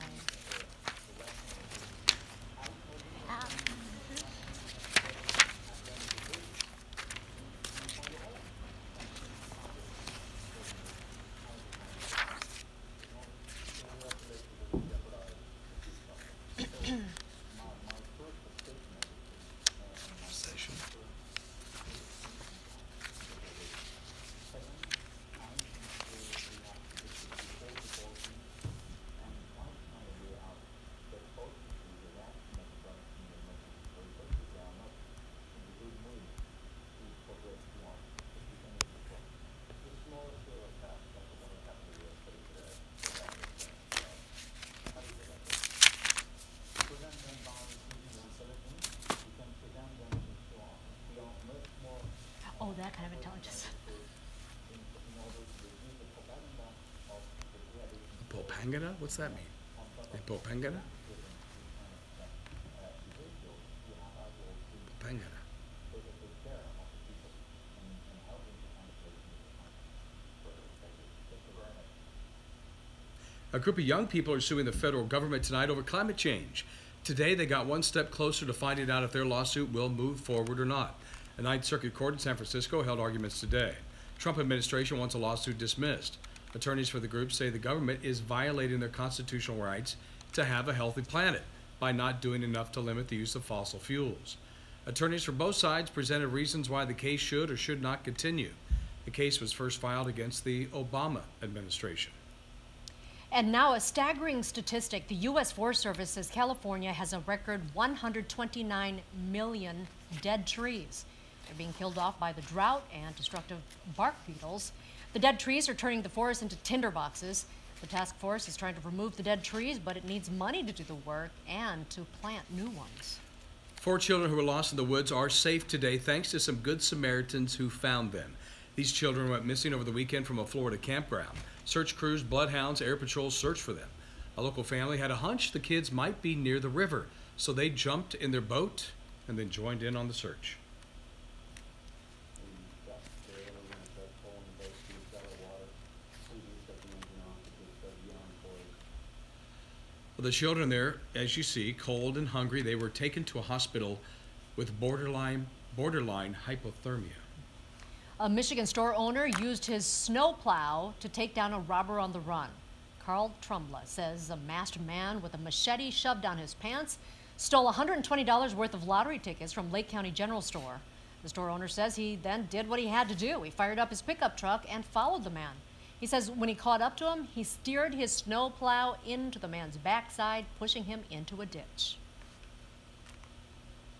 Station. Oh, that kind of intelligence. Popangata? What's that mean? In Popangata? Popangata. A group of young people are suing the federal government tonight over climate change. Today, they got one step closer to finding out if their lawsuit will move forward or not. A Ninth Circuit Court in San Francisco held arguments today. Trump administration wants a lawsuit dismissed. Attorneys for the group say the government is violating their constitutional rights to have a healthy planet by not doing enough to limit the use of fossil fuels. Attorneys for both sides presented reasons why the case should or should not continue. The case was first filed against the Obama administration. And now, a staggering statistic the U.S. Forest Service says California has a record 129 million dead trees. They're being killed off by the drought and destructive bark beetles. The dead trees are turning the forest into tinderboxes. The task force is trying to remove the dead trees, but it needs money to do the work and to plant new ones. Four children who were lost in the woods are safe today thanks to some good Samaritans who found them. These children went missing over the weekend from a Florida campground. Search crews, bloodhounds, air patrols searched for them. A local family had a hunch the kids might be near the river, so they jumped in their boat and then joined in on the search. We got there, and we're gonna start pulling the boat through shallow water. We can shut the engine off because it's started yelling for us. Well, the children there, as you see, cold and hungry, they were taken to a hospital with borderline borderline hypothermia. A Michigan store owner used his snowplow to take down a robber on the run. Carl Trumbla says a masked man with a machete shoved down his pants stole $120 worth of lottery tickets from Lake County General Store. The store owner says he then did what he had to do. He fired up his pickup truck and followed the man. He says when he caught up to him, he steered his snowplow into the man's backside, pushing him into a ditch.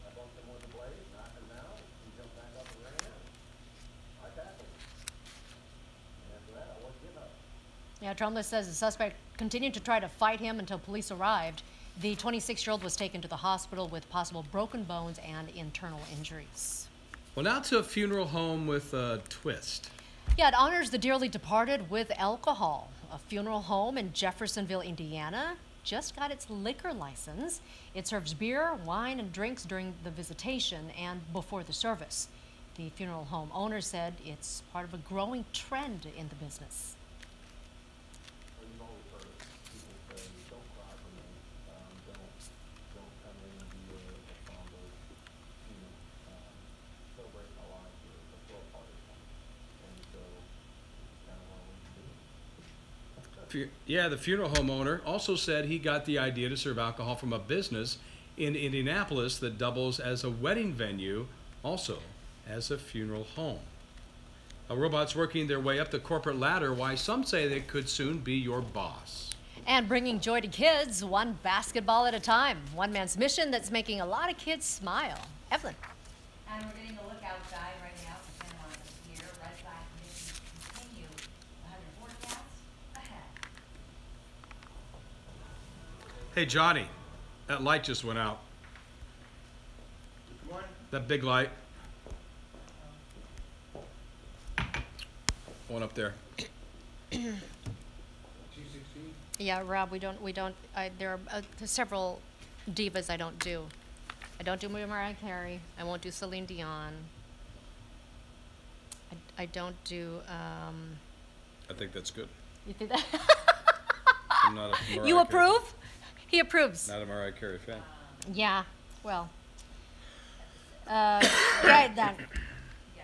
I bumped him with the blade, knocked him out, he jumped back up and ran in. I tackled him. And after that, I wasn't getting up. Yeah, Trumless says the suspect continued to try to fight him until police arrived. The 26 year old was taken to the hospital with possible broken bones and internal injuries. Well, now to a funeral home with a twist. Yeah, it honors the dearly departed with alcohol. A funeral home in Jeffersonville, Indiana, just got its liquor license. It serves beer, wine, and drinks during the visitation and before the service. The funeral home owner said it's part of a growing trend in the business. Well, you've always heard it. People say, don't cry for me, um, don't, don't come in and be a, a somber, you know, um, celebrate my life or a throw a party for me. And so, it's kind of what we do. Fu- Yeah, the funeral home owner also said he got the idea to serve alcohol from a business in Indianapolis that doubles as a wedding venue, also as a funeral home. A robot's working their way up the corporate ladder, why some say they could soon be your boss. And bringing joy to kids, one basketball at a time. One man's mission that's making a lot of kids smile. Evelyn. And we're getting a look outside right now for Santa Monica Pier. Red flag conditions continue. We'll have your forecast ahead. Hey, Johnny, that light just went out. That big light. One up there. Yeah, Rob, we don't, we don't, I, there are uh, several divas I don't do. I don't do Mariah Carey. I won't do Celine Dion. I, I don't do, um, I think that's good. you think that? I'm not a Mariah you Carey- approve? He approves. Not a Mariah Carey fan. Yeah, well. Uh, right then. Yeah.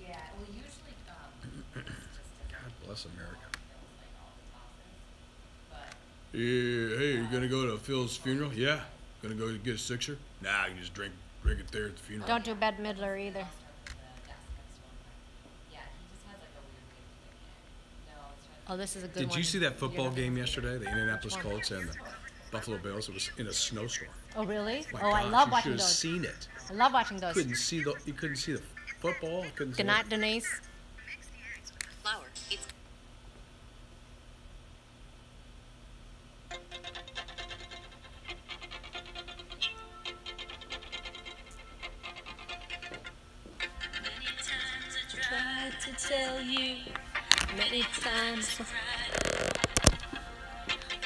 Yeah, well, usually, um, God bless America. like all the toxins, but Yeah, hey, you gonna go to Phil's funeral? Yeah. Gonna go get a sixer? Nah, you just drink drink it there at the funeral. Don't do Bette Midler either. start from the desk next one. but Yeah, he just has like a weird way of doing it. No, it's trying Oh, this is a good Did one. you see that football You're- game yesterday? The Indianapolis Colts and the Buffalo Bills. It was in a snowstorm. Oh, really? My oh, I gosh, love you watching should have those. seen it. I love watching those. Couldn't see the you couldn't see the football. Couldn't see Good night, Denise. Flour. It's tried to tell you many times.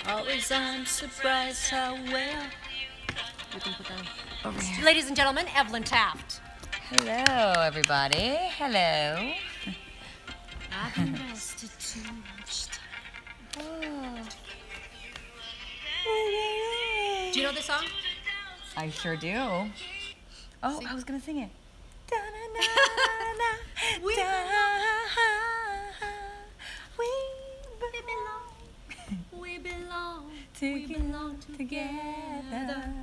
Always I'm surprised how well. You can put down. Ladies and gentlemen, Evelyn Taft. Hello, everybody. Hello. I've invested too much time. Do you know this song? I sure do. Oh, I was gonna sing it. We We belong. We belong. we We belong together.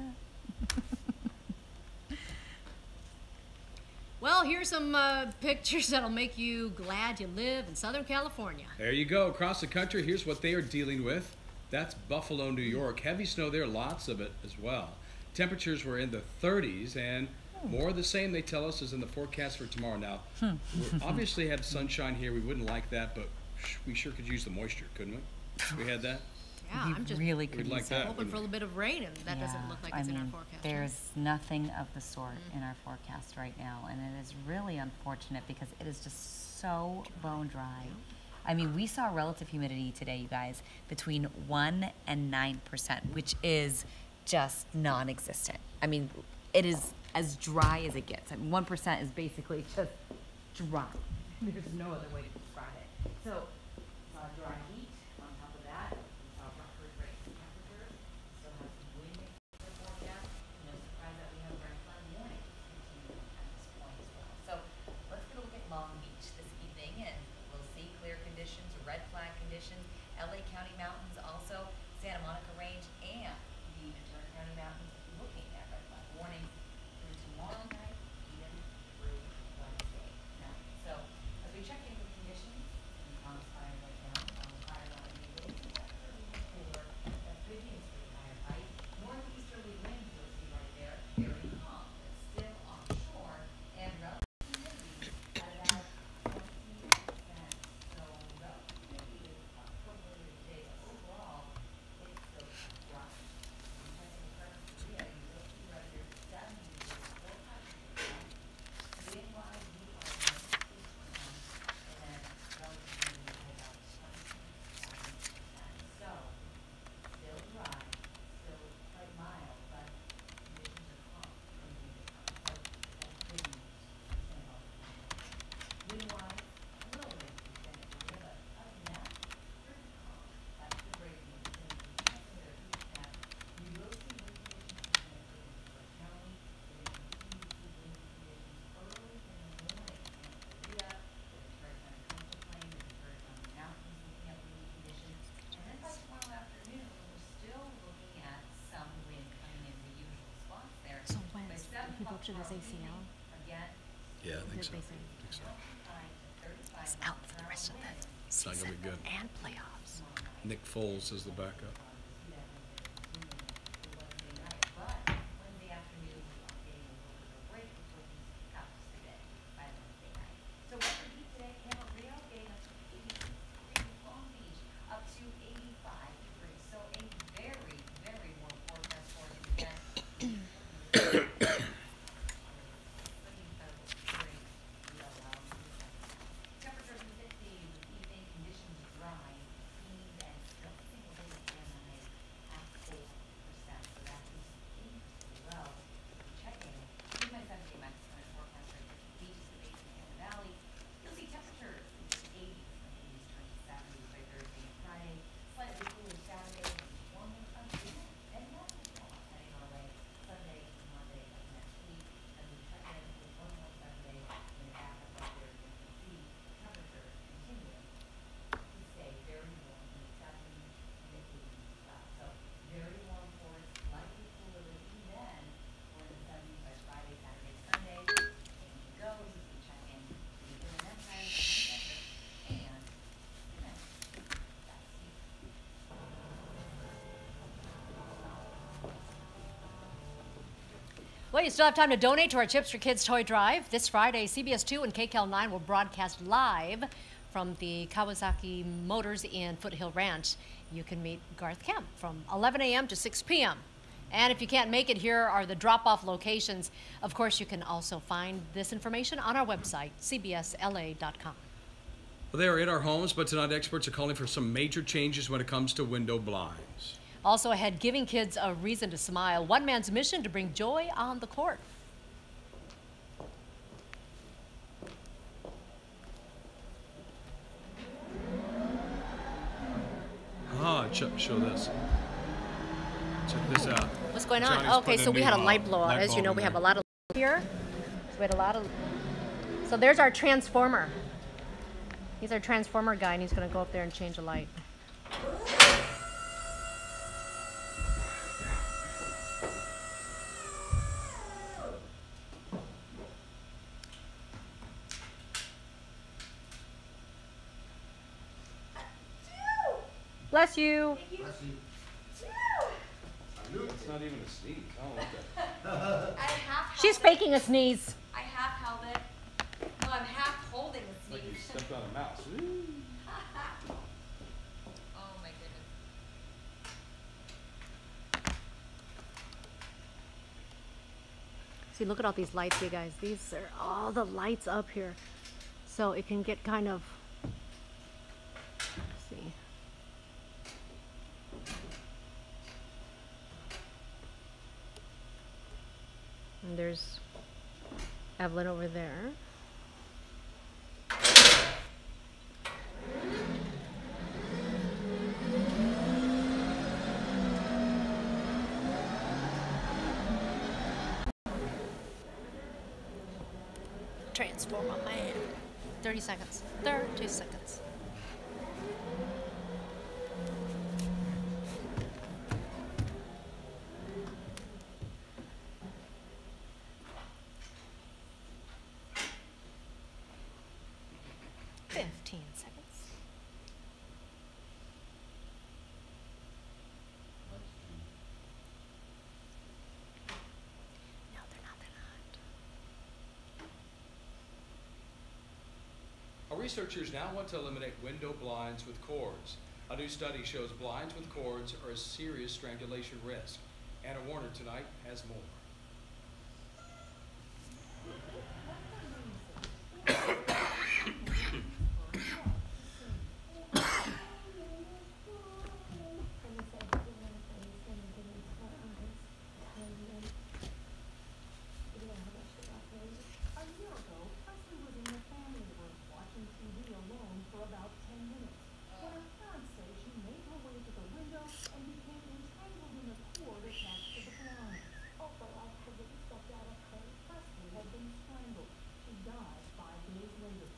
Well, here's some uh, pictures that'll make you glad you live in Southern California. There you go. Across the country, here's what they are dealing with. That's Buffalo, New York. Heavy snow there, lots of it as well. Temperatures were in the 30s, and more of the same, they tell us, is in the forecast for tomorrow. Now, Hmm. we obviously have sunshine here. We wouldn't like that, but we sure could use the moisture, couldn't we? We had that. Yeah, You I'm just really We'd could like use that. hoping for a little bit of rain, and that doesn't look like I it's in our mean, forecast. There's nothing of the sort mm-hmm. in our forecast right now, and it is really unfortunate because it is just so bone dry. I mean, we saw relative humidity today, you guys, between one and nine percent, which is just non-existent. I mean, it is as dry as it gets. I mean, one percent is basically just dry. There's no other way to describe it. So, ruptured his ACL. Yeah, I think so. I think so. He's out for the rest of the It's not gonna be good. and playoffs. Nick Foles is the backup. But Wednesday afternoon, we're not getting a little bit of a break before things pick up today by Wednesday night. So record heat today, Camarillo getting up to eighty-six degrees, Long Beach up to eighty-five degrees. So a very, very warm forecast for us again. Pretty incredible, very, real loud. Temperatures in the fifties, this evening conditions dry, teens and still single digit again on a half four percent, so that is increasing well. Checking, here's my seven day max current forecast right here, from beach to the basin and the valley. You'll see temperatures in the eighties, and eighties turn to seventies by Thursday and Friday, slightly cooler Saturday, and warmer Sunday, and nothing more heading our way Sunday and Monday of next week, as we check in with one more Sunday, and back up right there, you can see temperatures continuing to stay very warm in the seventies and the eighties as well. So very warm for us, slightly cooler than even we're in the seventies by Friday, Saturday, Sunday. And it goes as we check in to the internet side of the center and then that's you. Well, you still have time to donate to our Chips for Kids Toy Drive. This Friday, CBS 2 and KCAL 9 will broadcast live from the Kawasaki Motors in Foothill Ranch. You can meet Garth Kemp from 11 a.m. to 6 p.m. And if you can't make it, here are the drop off locations. Of course, you can also find this information on our website, cbsla.com. Well, they are in our homes, but tonight experts are calling for some major changes when it comes to window blinds. Also ahead, giving kids a reason to smile. One man's mission to bring joy on the court. Ah, ch- show this. Check this out. What's going on? Johnny's okay, so we had a uh, light blowout. light As you know, in we have a lot of here. So we had a lot of. So there's our transformer. He's our transformer guy, and he's going to go up there and change a light. Bless you. It's not even a sneeze. I don't like that. I half She's faking a sneeze. I half held it. No, I'm half holding the Like you stepped on a mouse. oh my goodness. See, look at all these lights, you guys. These are all the lights up here. So it can get kind of. And there's Evelyn over there. Transform Transformer man. 30 seconds. 30 seconds. Fifteen seconds. No, they're not. They're not. Our researchers now want to eliminate window blinds with cords. A new study shows blinds with cords are a serious strangulation risk. Anna Werner tonight has more. A year ago, Presley was in the family room watching TV alone for about 10 minutes. When her parents say she made her way to the window and became entangled in a cord attached to the blind. Although I couldn't step out of her, Presley had been strangled. She died five days later.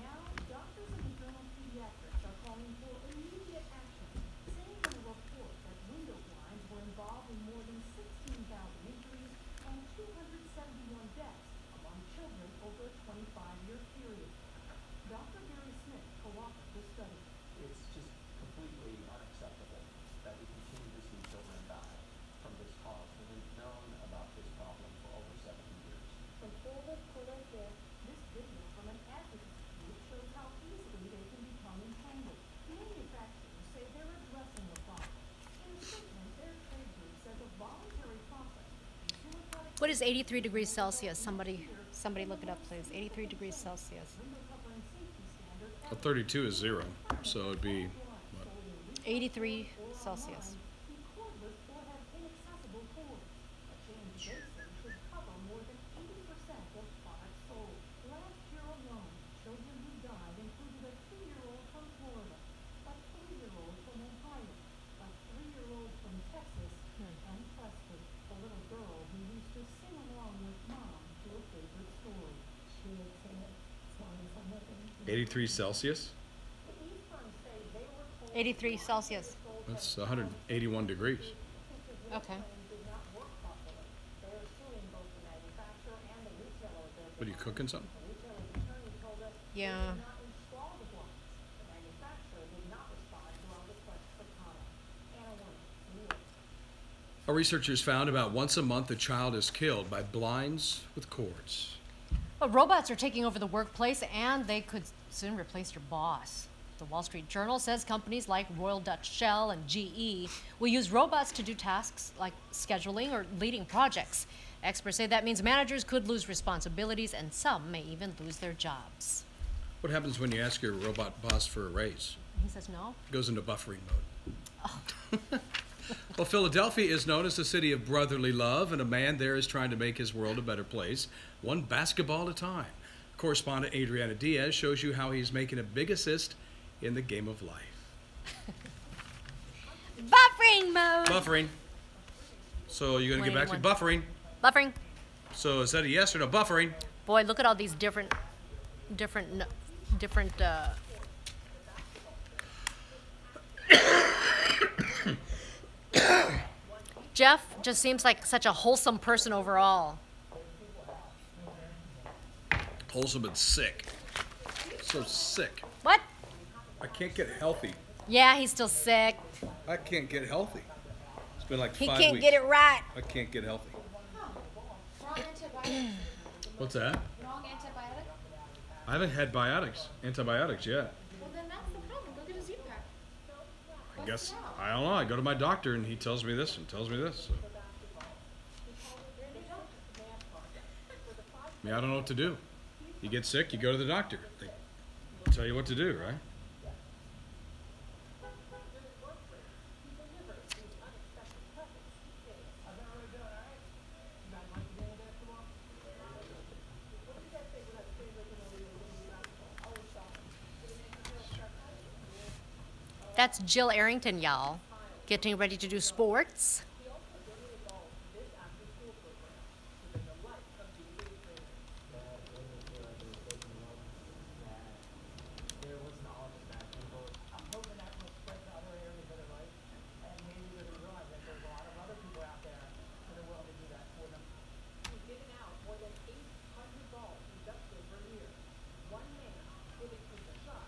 Now, doctors in the Journal of Pediatrics are calling for immediate action, saying in a report that window blinds were involved in more than 16,000 injuries and 271 deaths among children over a 25-year period. Dr. Gary Smith co-authored the study. It's just completely unacceptable that we continue to see children die from this cause when we've known about this problem for over 70 years. From forward photo here, this video from an advocacy group shows how easily they can become entangled. Manufacturers say they're addressing the problem. In a statement, their trade group says a voluntary process with consumer product What is 83 degrees Celsius? Somebody, somebody look it up, please. 83 degrees Celsius. window covering safety standard A 32 is zero, so it'd be what, 83 Celsius. be cordless or have inaccessible cords. A change they say should cover more than 80% of products sold. Last year alone, children who died included a two-year-old from Florida, a three-year-old from Ohio, a three-year-old from Texas, and Presley, a little girl who used to sing along with mom to a favorite story. She would sing it as long as I'm living. 83 Celsius? These firms say they were told 83 Celsius. That's 181 degrees. Okay. did not work properly. They are suing both the manufacturer and the retailer of their What are you cooking something? The retailer's attorney told us Yeah. they did not install the blinds. The manufacturer did not respond to our request for comment. Anna Werner, New York. Our researchers found about once a month a child is killed by blinds with cords. But robots are taking over the workplace and they could soon replace your boss. The Wall Street Journal says companies like Royal Dutch Shell and GE will use robots to do tasks like scheduling or leading projects. Experts say that means managers could lose responsibilities and some may even lose their jobs. What happens when you ask your robot boss for a raise? He says no. It goes into buffering mode. well, Philadelphia is known as the city of brotherly love, and a man there is trying to make his world a better place, one basketball at a time. Correspondent Adriana Diaz shows you how he's making a big assist in the game of life. Buffering mode. Buffering. So you're gonna get back to 181. buffering. Buffering. So is that a yes or no? Buffering. Boy, look at all these different, different, different. Uh, Jeff just seems like such a wholesome person overall. Wholesome and sick. So sick. What? I can't get healthy. Yeah, he's still sick. I can't get healthy. It's been like He five can't weeks. get it right. I can't get healthy. Wrong antibiotic. What's that? Wrong antibiotic. I haven't had biotics, antibiotics yet. Well, then that's the problem. Go get a Z-Pak. I guess I don't know. I go to my doctor and he tells me this and tells me this. So. I mean, I don't know what to do. You get sick, you go to the doctor. They tell you what to do, right? That's Jill Arrington, y'all, getting ready to do sports. There was knowledge of that, people. I'm hoping that will spread to other areas of their life, and maybe they will realize that there's a lot of other people out there that are willing to do that for them. We've given out more than 800 balls in just over a year. One man giving kids a shot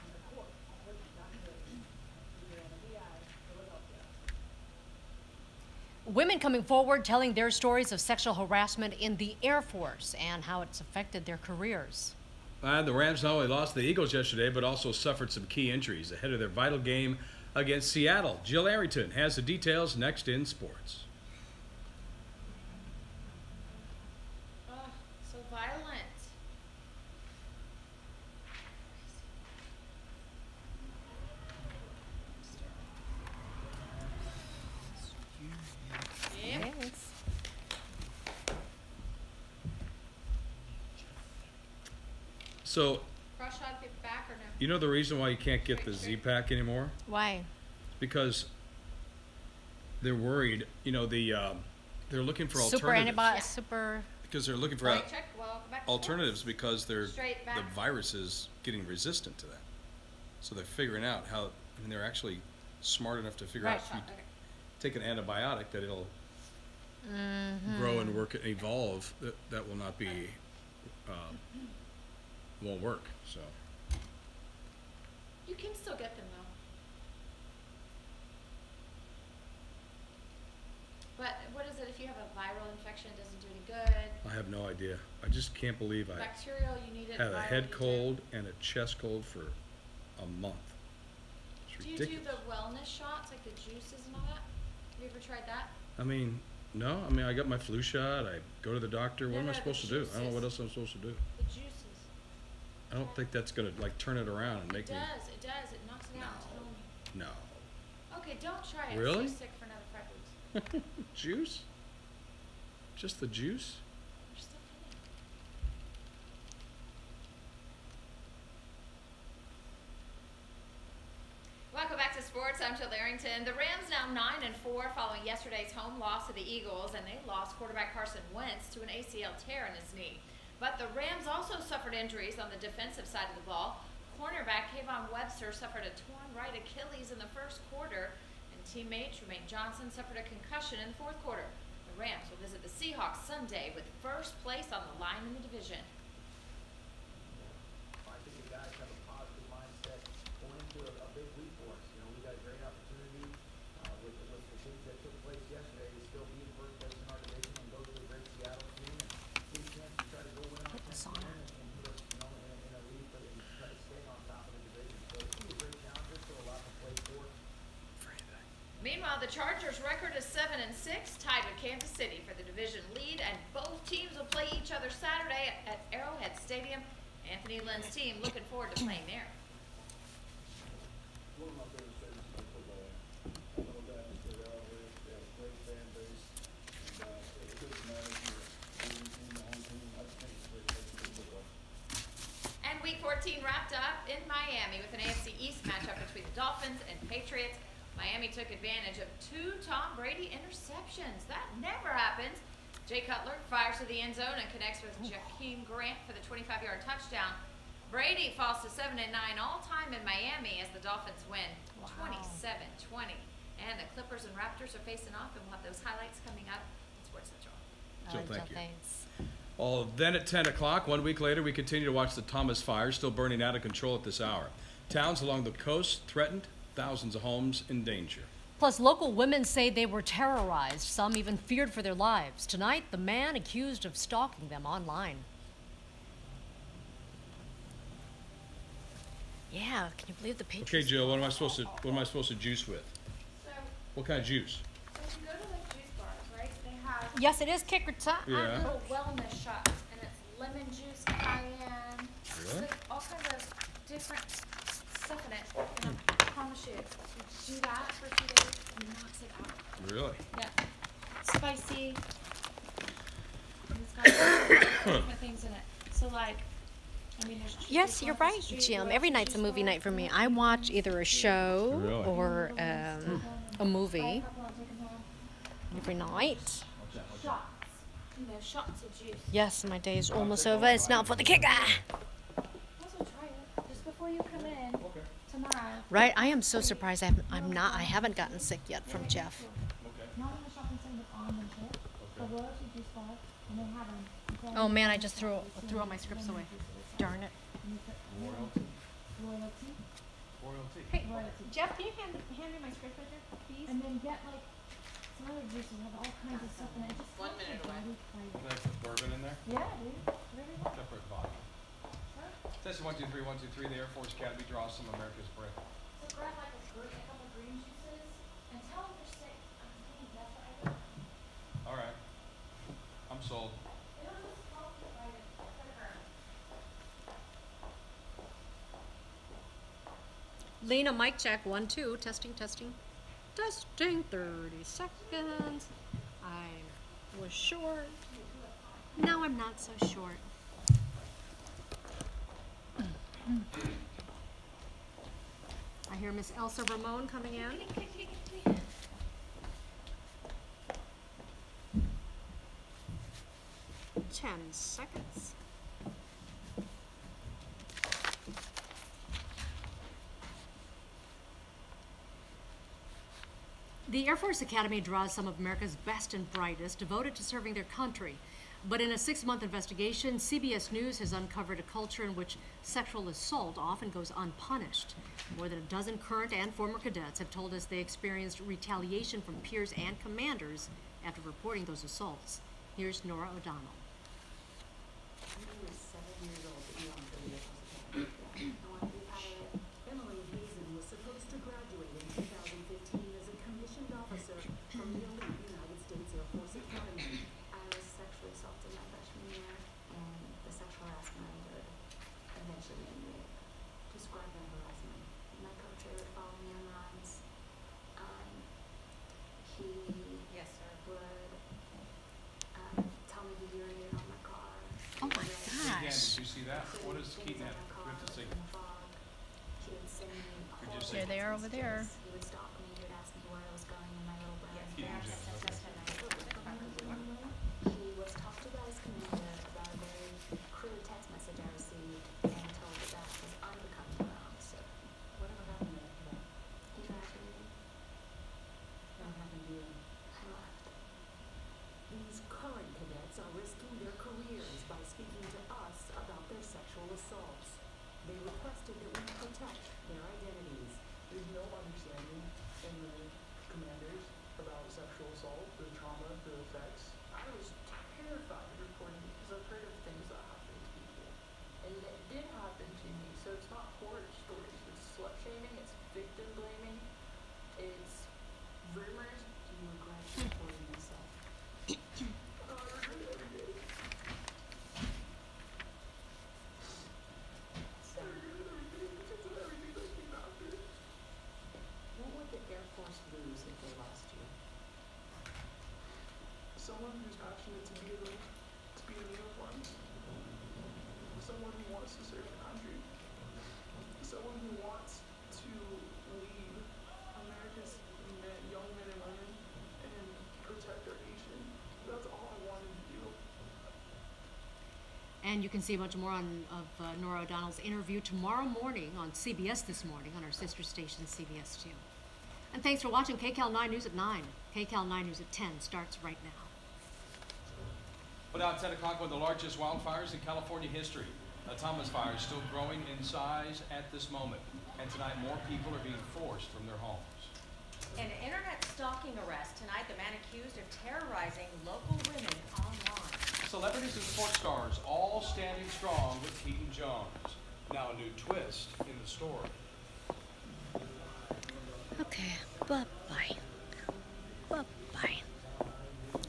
on the court already got hurt. Adriana Diaz, Philadelphia. Women coming forward telling their stories of sexual harassment in the Air Force and how it's affected their careers. And the Rams not only lost the Eagles yesterday, but also suffered some key injuries ahead of their vital game against Seattle. Jill Arrington has the details next in sports. Ugh, so violent. Yep. So, Crush on get back or no? You know the reason why you can't get the Z-Pak anymore? Why? Because they're worried. You know, the um, they're looking for Super alternatives antibiotic, super. because they're looking for Right, al- check. Well, back to alternatives because they're the virus is getting resistant to that. So they're figuring out how. I mean, they're actually smart enough to figure Right, out if you okay. take an antibiotic that it'll Mm-hmm. grow and work and evolve. That that will not be um, won't work. So You can still get them though. But what is it if you have a viral infection? It doesn't do any good. I have no idea. I just can't believe I Bacterial, you need it. had a viral, head do. cold and a chest cold for a month. It's Do you ridiculous. do the wellness shots, like the juices and all that? Have you ever tried that? I mean, no. I mean, I got my flu shot. I go to the doctor. What No, am I no, supposed to do? I don't know what else. I'm supposed to do. The juices. I don't think that's gonna like turn it around and It make me. does, it does. It knocks it out. I'm telling you. No. Okay, don't try it. Really? Stay sick for another five weeks. juice? Just the juice? There's stuff in. Welcome back to sports. I'm Jill Arrington. The Rams now nine and four following yesterday's home loss to the Eagles, and they lost quarterback Carson Wentz to an ACL tear in his knee. But the Rams also suffered injuries on the defensive side of the ball. Cornerback Kayvon Webster suffered a torn right Achilles in the first quarter, and teammate Trumaine Johnson suffered a concussion in the fourth quarter. The Rams will visit the Seahawks Sunday with first place on the line in the division. I think the guys have a positive mindset going into a, a big week for us. You know, we got a great opportunity uh, with, the- with the things that took place yesterday to still be in first place in our division and go to a great Seattle team and see a chance to try to go win our this next on. game and, and put us, you know, in, a- in a lead for and try to stay on top of the division. So it's gonna be a great challenge. There's still a lot to play for. Meanwhile, the Chargers' record is seven and six, tied with Kansas City for the division lead, and both teams will play each other Saturday at Arrowhead Stadium. Anthony Lynn's team looking forward to playing there. One of my favorite stadiums is the football. I know that because they're out here, they have a great fan base, and, it doesn't matter if you're a losing team, the home team, I just think it's a great place to play football. And Week 14 wrapped up in Miami with an AFC East matchup between the Dolphins and Patriots. Miami took advantage of two Tom Brady interceptions. That never happens. Jay Cutler fires to the end zone and connects with Jakeem Grant for the 25-yard touchdown. Brady falls to 7 and 9 all time in Miami as the Dolphins win 27-20. And the Clippers and Raptors are facing off, and we'll have those highlights coming up on Sports Central. Jill, oh, thank you. Thanks. Well, then at 10 o'clock, one week later, we continue to watch the Thomas fire, still burning out of control at this hour. Towns along the coast threatened, thousands of homes in danger. Plus, local women say they were terrorized. Some even feared for their lives. Tonight, the man accused of stalking them online. Yeah, can you believe the Patriots? Okay, Jill, what am I supposed to what am I supposed to juice with? So, What kind of juice? so if you go to like juice bars, right? They have Yes, it is kicker time. Yeah. little wellness shots, and it's lemon juice, cayenne, Really? like all kinds of different stuff in it. Hmm. And I promise you, you do that for two days, it knocks it out. Really? Yeah. Spicy. And it's got different things in it. So like, I mean, Yes, you're right, of Jim. Every night's a movie night for me. I watch either a show Really? or um, a movie Buy a couple, I'll take 'em home. every night. Shots. You know, shots of juice. Yes, my day is almost over. It's now for the kicker. Also try it just before you come in tomorrow. Right? I am so surprised. I haven't, I'm not. I haven't gotten sick yet from Jeff. Not in the shopping center, but on the chip. The royalty juice bar, and they have them. Oh man, I just threw threw all my scripts away. Darn it. Hey, Jeff, can you hand hand me my script right there, please? And then get like some other juices have all kinds of stuff in it. Just one minute away. Can I put bourbon in there? Yeah, dude. Whatever you want. Separate vodka. Testing one, two, three, one, two, three. The Air Force Academy draws some America's breath. So grab like a, a couple green juices and tell them they're sick. I'm telling you, that's what I do. All right. I'm sold. It'll just help you fight it. Whatever. Leyna, mic check. One, two. Testing, testing. Testing. 30 seconds. I was short. Now I'm not so short. I hear Miss Elsa Ramon coming in. Ten seconds. The Air Force Academy draws some of America's best and brightest devoted to serving their country. But in a six month investigation, CBS News has uncovered a culture in which sexual assault often goes unpunished. More than a dozen current and former cadets have told us they experienced retaliation from peers and commanders after reporting those assaults. Here's Norah O'Donnell. Emily Hazen was supposed to graduate in 2015 as a commissioned officer from the elite United States Air Force Academy. I was sexually assaulted my freshman year, and the sexual harassment I endured eventually ended. Describe that harassment. My coach would follow me on runs. Um, he Yes, sir. would um, tell me to urinate on my car. Oh my Again, gosh. did you see that? What is Keaton at? We have to say. He would send me Could you horrible say- There they are text over there. messages. He would stalk me. He would ask me where I was going in my little brown Keaton van. James, okay. He was talk to guys commander about a very crude text message I received and told that that was unbecoming of an officer. Whatever happened after that? He graduated. What happened to you? I left. These current cadets are risking their careers by speaking to us about their sexual assaults. They requested that we protect their identities. No understanding in the commanders about sexual assault, the trauma, the effects. I was terrified of reporting because I've heard of things that happen to people. And it did happen to me, so it's not horror stories, it's slut shaming, it's victim blaming, it's rumors. Do you regret reporting yourself? Oh, I regret it every day. I regret it every day because of everything that came after. What would the Air Force lose if they lost you? Someone who's passionate to be in the, to be in uniform. Someone who wants to serve the country. Someone who wants to lead America's men, young men and women, and protect our nation. That's all I wanted to do. And you can see a bunch more on, of uh, Norah O'Donnell's interview tomorrow morning on CBS this morning on our sister station CBS 2. And thanks for watching KCAL 9 News at 9. KCAL 9 News at 10 starts right now. But at 10 o'clock, one of the largest wildfires in California history. The Thomas Fire is still growing in size at this moment. And tonight, more people are being forced from their homes. An internet stalking arrest tonight. The man accused of terrorizing local women online. Celebrities and sports stars all standing strong with Keaton Jones. Now a new twist in the story. Okay, bye bye. Bye bye.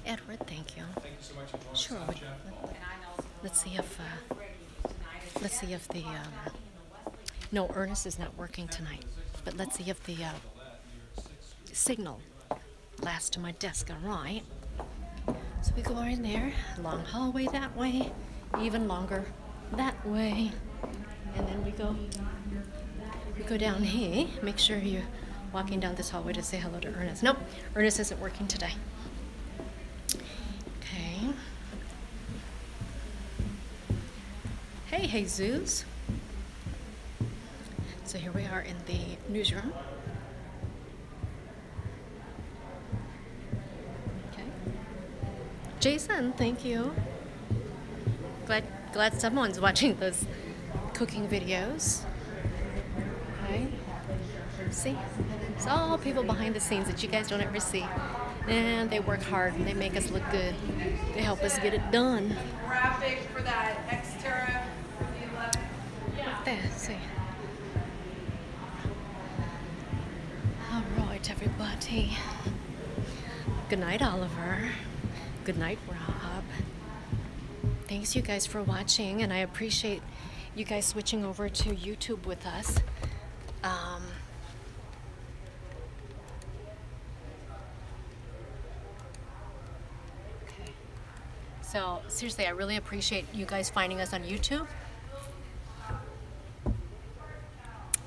Edward, thank you. Thank you so much for joining Sure. us, we- Jeff. Let's see if uh, let's see if the um, no Ernest is not working tonight, but let's see if the uh, signal lasts to my desk. All right. So we go in there, long hallway that way, even longer that way, and then we go we go down here. Make sure you're walking down this hallway to say hello to Ernest. Nope, Ernest isn't working today. Okay. Hey, Jesus. So here we are in the newsroom. Jason, thank you. Glad glad someone's watching those cooking videos. Okay. See? It's all people behind the scenes that you guys don't ever see. And they work hard and they make us look good. They help us get it done. Graphic for that Xterra 11. There, see. All right, everybody. Good night, Oliver. Good night, Rob. Thanks, you guys, for watching, and I appreciate you guys switching over to YouTube with us. Um, okay. So, seriously, I really appreciate you guys finding us on YouTube.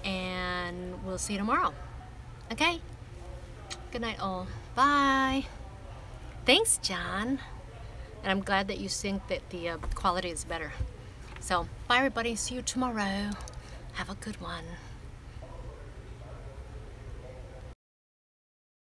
And we'll see you tomorrow. Okay? Good night, all. Bye. Thanks, John. And I'm glad that you think that the uh, quality is better. So, bye, everybody. See you tomorrow. Have a good one.